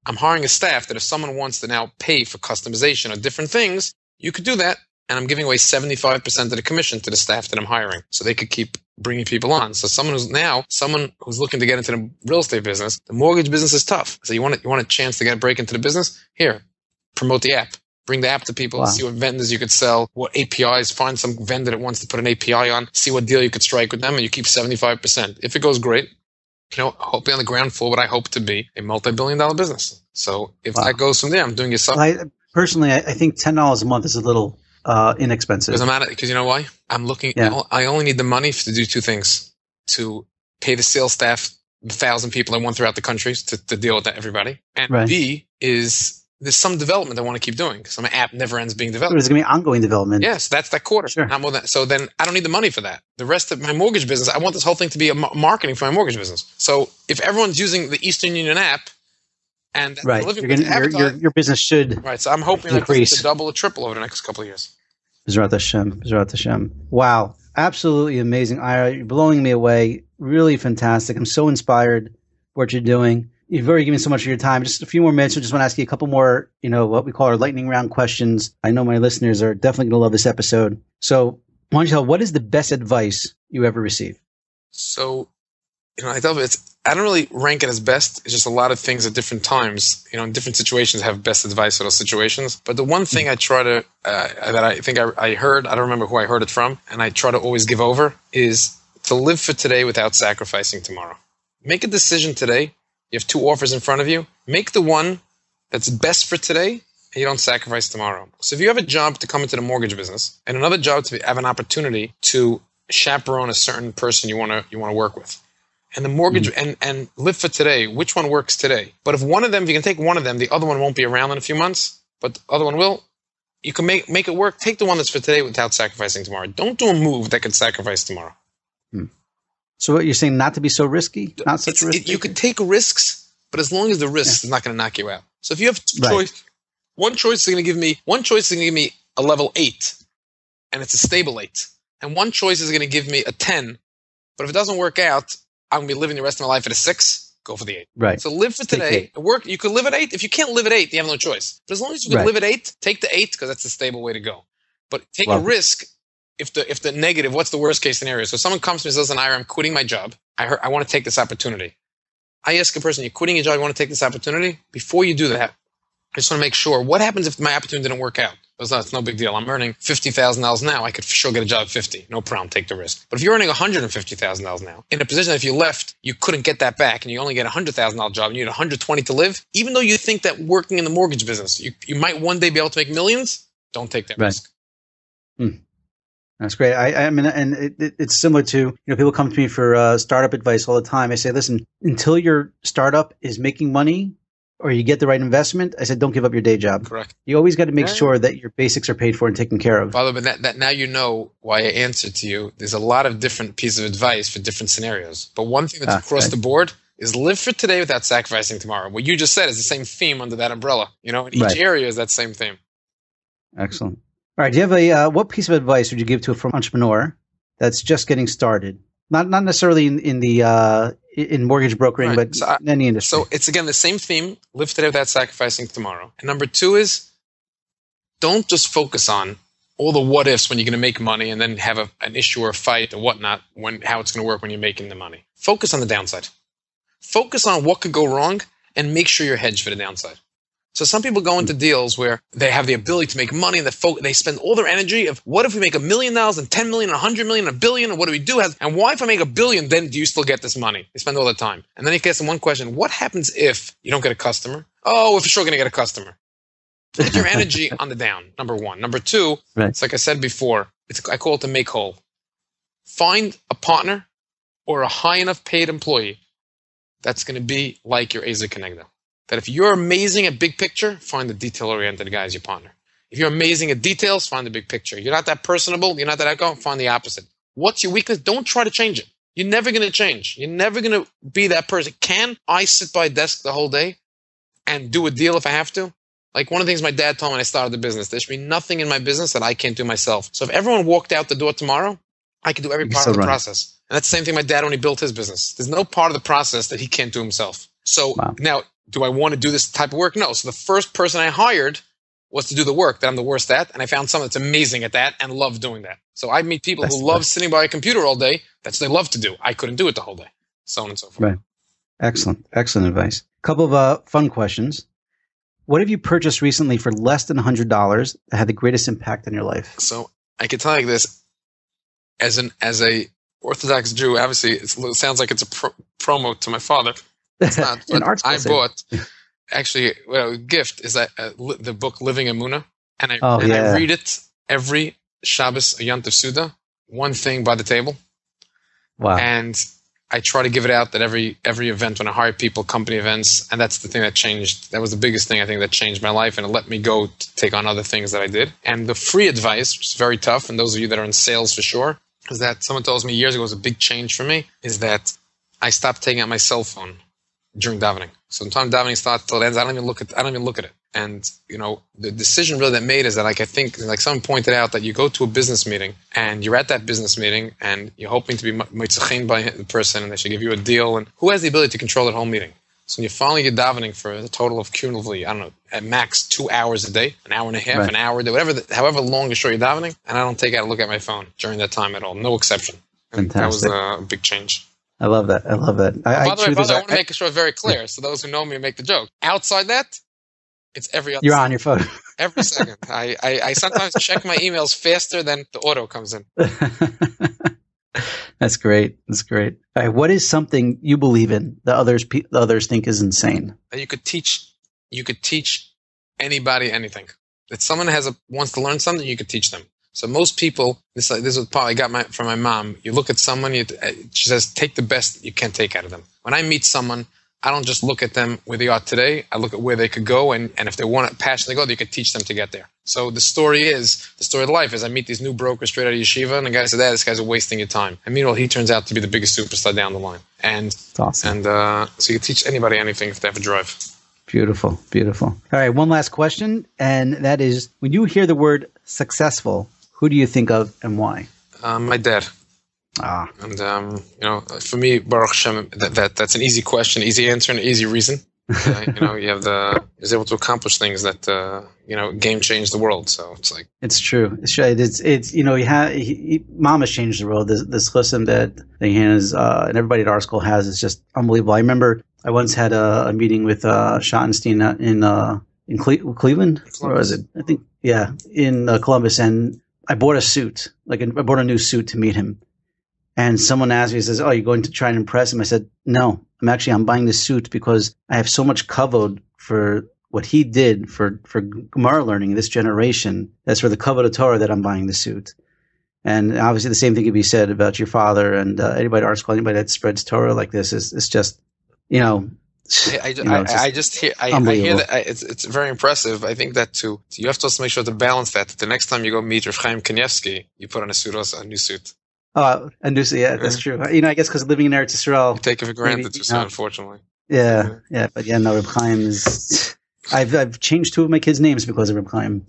I'm hiring a staff that if someone wants to now pay for customization or different things, you could do that. And I'm giving away 75% of the commission to the staff that I'm hiring so they could keep bringing people on. So someone who's now, someone who's looking to get into the real estate business, the mortgage business is tough. So you want, a, you want a chance to get a break into the business? Here, promote the app. Bring the app to people, Wow. see what vendors you could sell, what APIs, find some vendor that wants to put an API on, see what deal you could strike with them, and you keep 75%. If it goes great, you know, hopefully on the ground floor, what I hope to be a multi-billion dollar business. So if Wow. that goes from there, I'm doing yourself. I, personally, I, think ten dollars a month is a little uh, inexpensive. Because I'm at it. Because you know why? I'm looking. Yeah. I only need the money to do two things: to pay the sales staff, the thousand people I want throughout the country to, to deal with that, everybody, and Right. B is there's some development I want to keep doing because my app never ends being developed. There's going to be ongoing development. Yes, that's that quarter. Sure. Not more than, so then I don't need the money for that. The rest of my mortgage business, I want this whole thing to be a marketing for my mortgage business. So if everyone's using the Eastern Union app and Right. living gonna, your, your, your business should right, so I'm hoping that Increase. to double or triple over the next couple of years. Bizrat Hashem. Bizrat Hashem. Wow. Absolutely amazing. Ira, you're blowing me away. Really fantastic. I'm so inspired what you're doing. You've already given so much of your time. Just a few more minutes. I just want to ask you a couple more, you know, what we call our lightning round questions. I know my listeners are definitely going to love this episode. So why don't you tell, what is the best advice you ever received? So, you know, I tell it's I don't really rank it as best. It's just a lot of things at different times. You know, in different situations, have best advice for those situations. But the one thing I try to uh, that I think I, I heard, I don't remember who I heard it from, and I try to always give over is to live for today without sacrificing tomorrow. Make a decision today. You have two offers in front of you. Make the one that's best for today, and you don't sacrifice tomorrow. So if you have a job to come into the mortgage business, and another job to have an opportunity to chaperone a certain person you want to you want to work with. And the mortgage hmm. and and live for today. Which one works today? But if one of them if you can take one of them the other one won't be around in a few months but the other one will you can make make it work. Take the one that's for today without sacrificing tomorrow. Don't do a move that can sacrifice tomorrow hmm. So what you're saying, not to be so risky, not such It's- a risk. it- you could take risks but as long as the risk is not going to knock you out so if you have two Right. choice one choice is going to give me one choice is going to give me a level 8 and it's a stable 8 and one choice is going to give me a 10 but if it doesn't work out i'm going to be living the rest of my life at a 6 go for the 8 right. So live for today. Work. You could live at eight. If you can't live at eight, you have no choice. But as long as you can Right. live at eight, take the eight because that's the stable way to go. But take Love a risk. If the if the negative, what's the worst case scenario? So someone comes to me and says, "Ira, I'm quitting my job. I heard, I want to take this opportunity." I ask a person, "You're quitting your job. You want to take this opportunity?" Before you do that, I just want to make sure what happens if my opportunity didn't work out. It's not, it's no big deal. I'm earning fifty thousand dollars now. I could for sure get a job at fifty. No problem. Take the risk. But if you're earning one hundred and fifty thousand dollars now, in a position that if you left, you couldn't get that back, and you only get a hundred thousand dollar job, and you need one hundred twenty to live. Even though you think that working in the mortgage business, you, you might one day be able to make millions. Don't take that Right. risk. Hmm. That's great. I, I mean, and it, it, it's similar to you know people come to me for uh, startup advice all the time. I say, listen, until your startup is making money or you get the right investment, I said, don't give up your day job. Correct. You always got to make Yeah. sure that your basics are paid for and taken care of. By the way, that, that now you know why I answered to you. There's a lot of different pieces of advice for different scenarios. But one thing that's Ah, across okay. the board is live for today without sacrificing tomorrow. What you just said is the same theme under that umbrella. You know, in each Right. area is that same theme. Excellent. All right. Do you have a uh, what piece of advice would you give to a frum entrepreneur that's just getting started? Not not necessarily in, in the uh, in mortgage brokering, Right. but So I- in any industry. So it's again the same theme: live today without sacrificing tomorrow. And number two is don't just focus on all the what ifs when you're going to make money and then have a, an issue or a fight or whatnot when how it's going to work when you're making the money. Focus on the downside. Focus on what could go wrong and make sure you're hedged for the downside. So some people go into mm. deals where they have the ability to make money and they, fo- they spend all their energy of what if we make a million dollars and 10 million, and 100 million, and a billion, and what do we do? And why if I make a billion, then do you still get this money? They spend all the time. And then he ask them one question, what happens if you don't get a customer? Oh, we're for sure going to get a customer. Put your energy on the down, number one. Number two, Right. it's like I said before, it's, I call it the make whole. Find a partner or a high enough paid employee that's going to be like your ezer kenegdo. That if you're amazing at big picture, find the detail oriented guy as your partner. If you're amazing at details, find the big picture. You're not that personable, you're not that outgoing, find the opposite. What's your weakness? Don't try to change it. You're never going to change. You're never going to be that person. Can I sit by a desk the whole day and do a deal if I have to? Like one of the things my dad told me when I started the business, there should be nothing in my business that I can't do myself. So if everyone walked out the door tomorrow, I could do every part of the it. process. And that's the same thing my dad when he built his business. There's no part of the process that he can't do himself. So Wow. now, do I want to do this type of work? No. So the first person I hired was to do the work that I'm the worst at, and I found someone that's amazing at that and love doing that. So I meet people That's who love sitting by a computer all day. That's what they love to do. I couldn't do it the whole day. So on and so forth. Right. Excellent. Excellent advice. couple of uh, fun questions. What have you purchased recently for less than $100 that had the greatest impact on your life? So I can tell you this: as an as a Orthodox Jew, obviously it's, it sounds like it's a pro- promo to my father. It's not. An art I bought actually well, a gift is that uh, li- the book Living Emunah, and I Oh, and yeah. I read it every Shabbos Yontif Suda, one thing by the table, Wow. and I try to give it out at every every event when I hire people, company events, and that's the thing that changed. That was the biggest thing I think that changed my life, and it let me go to take on other things that I did. And the free advice, which is very tough, and those of you that are in sales for sure, is that someone tells me years ago was a big change for me. Is that I stopped taking out my cell phone during davening. So the time davening starts till it ends, I don't even look at I don't even look at it. And you know, the decision really that made is that like I think like someone pointed out that you go to a business meeting and you're at that business meeting and you're hoping to be mitzachin by the person and they should give you a deal and who has the ability to control that whole meeting? So when you're finally get davening for a total of cumulatively, I don't know, at max two hours a day, an hour and a half, Right. an hour a day, whatever, the, however long or short you're davening, and I don't take out a look at my phone during that time at all, no exception. And that was a big change. I love that. I love that. I, by the way, truth by is, the way, I I- want to make sure very clear, so those who know me make the joke. Outside that, it's every other you're second. on your phone. every second. I, I, I sometimes check my emails faster than the auto comes in. That's great. That's great. All right. What is something you believe in that others others think is insane? That you could teach you could teach anybody anything. If someone has a wants to learn something, you could teach them. So most people, this this is what I got my, from my mom. You look at someone, you, uh, she says, take the best you can take out of them. When I meet someone, I don't just look at them where they are today. I look at where they could go, and, and if they want to passionately go, you could teach them to get there. So the story is, the story of life is I meet these new brokers straight out of yeshiva, and the guy said, "That this guy's wasting your time." And meanwhile, he turns out to be the biggest superstar down the line. And awesome. and uh, so you can teach anybody anything if they have a drive. Beautiful. Beautiful. All right. One last question. And that is when you hear the word successful, who do you think of and why? Um, my dad. Ah, And um, you know, for me, Baruch Hashem, that, that that's an easy question, easy answer, and easy reason. Uh, you know, you have the he was able to accomplish things that uh, you know game changed the world. So it's like it's true. It's true. It's, it's you know, he ha- he, he, mom has changed the world. This, this chusm that, that he has, uh, and everybody at our school has is just unbelievable. I remember I once had a, a meeting with uh, Schottenstein in, uh, in Cle- Cleveland. Where was it? I think, yeah, in uh, Columbus. And I bought a suit, like I bought a new suit to meet him. And someone asked me, says, "Oh, you're going to try and impress him?" I said, "No, I'm actually I'm buying this suit because I have so much kavod for what he did for for Gemara learning this generation. That's for the kavod of Torah that I'm buying the suit." And obviously, the same thing could be said about your father and uh, anybody at ArtScroll, anybody that spreads Torah like this. is It's just, you know, I, I, you know, just I just hear I, I hear that I, it's it's very impressive. I think that too. You have to also make sure to balance that. The next time you go meet Rav Chaim Kanievsky, you put on a suit, also a new suit. Oh, and do yeah, that's true. You know, I guess because living in Eretz Yisrael, You take it for granted Maybe, soon, no. unfortunately. yeah, yeah. But yeah, no, Reb Chaim is. I've I've changed two of my kids' names because of Reb Chaim.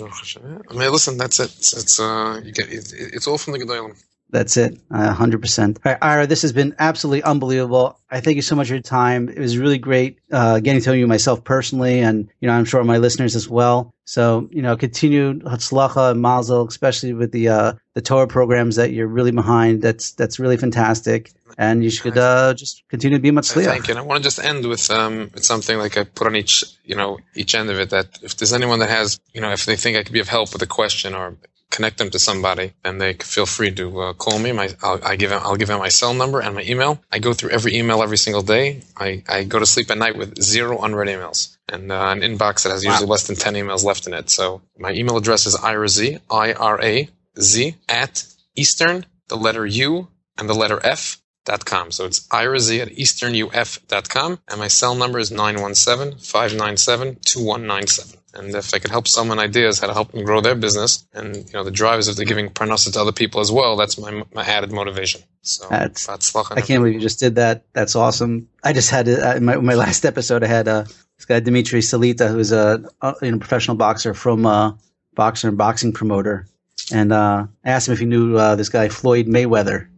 I mean, listen, that's it. It's, it's uh, you get it, it's all from the Gedolim. That's it, hundred percent. All right, Ira, this has been absolutely unbelievable. I thank you so much for your time. It was really great uh, getting to know you myself personally, and you know, I'm sure my listeners as well. So, you know, continued Hatzlacha and Mazel, especially with the uh, the Torah programs that you're really behind. That's that's really fantastic, and you should uh, just continue to be Matzliach. Thank you. And I want to just end with um, with something like I put on each, you know, each end of it. That if there's anyone that has, you know, if they think I could be of help with a question or connect them to somebody, then they feel free to uh, call me. My, I'll, I give them, I'll give them my cell number and my email. I go through every email every single day. I, I go to sleep at night with zero unread emails and uh, an inbox that has usually less than 10 emails left in it. So my email address is iraz, I-R-A-Z, at eastern, the letter U, and the letter F, Dot com. So it's iraz at easternuf.com, and my cell number is 917-597-2197. And if I can help someone ideas how to help them grow their business, and you know the drivers of the giving parnassa to other people as well, that's my my added motivation. So That's- B'hatzlacha. I can't believe you just did that. That's awesome. I just had uh, in my, my last episode. I had uh, this guy Dimitri Salita, who's a, a you know professional boxer from uh, boxer and boxing promoter, and uh, I asked him if he knew uh, this guy Floyd Mayweather.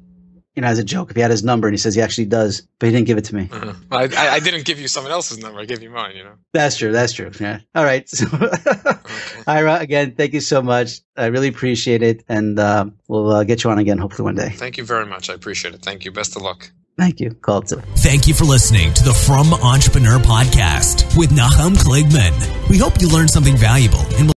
You know, as a joke, if he had his number, and he says he actually does, but he didn't give it to me. Uh-huh. I, I, I didn't give you someone else's number. I gave you mine. You know. That's true. That's true. Yeah. All right. So, Ira, again, thank you so much. I really appreciate it, and uh, we'll uh, get you on again hopefully one day. Thank you very much. I appreciate it. Thank you. Best of luck. Thank you. Call it to. Thank you for listening to the Frum Entrepreneur Podcast with Nachum Kligman. We hope you learned something valuable and will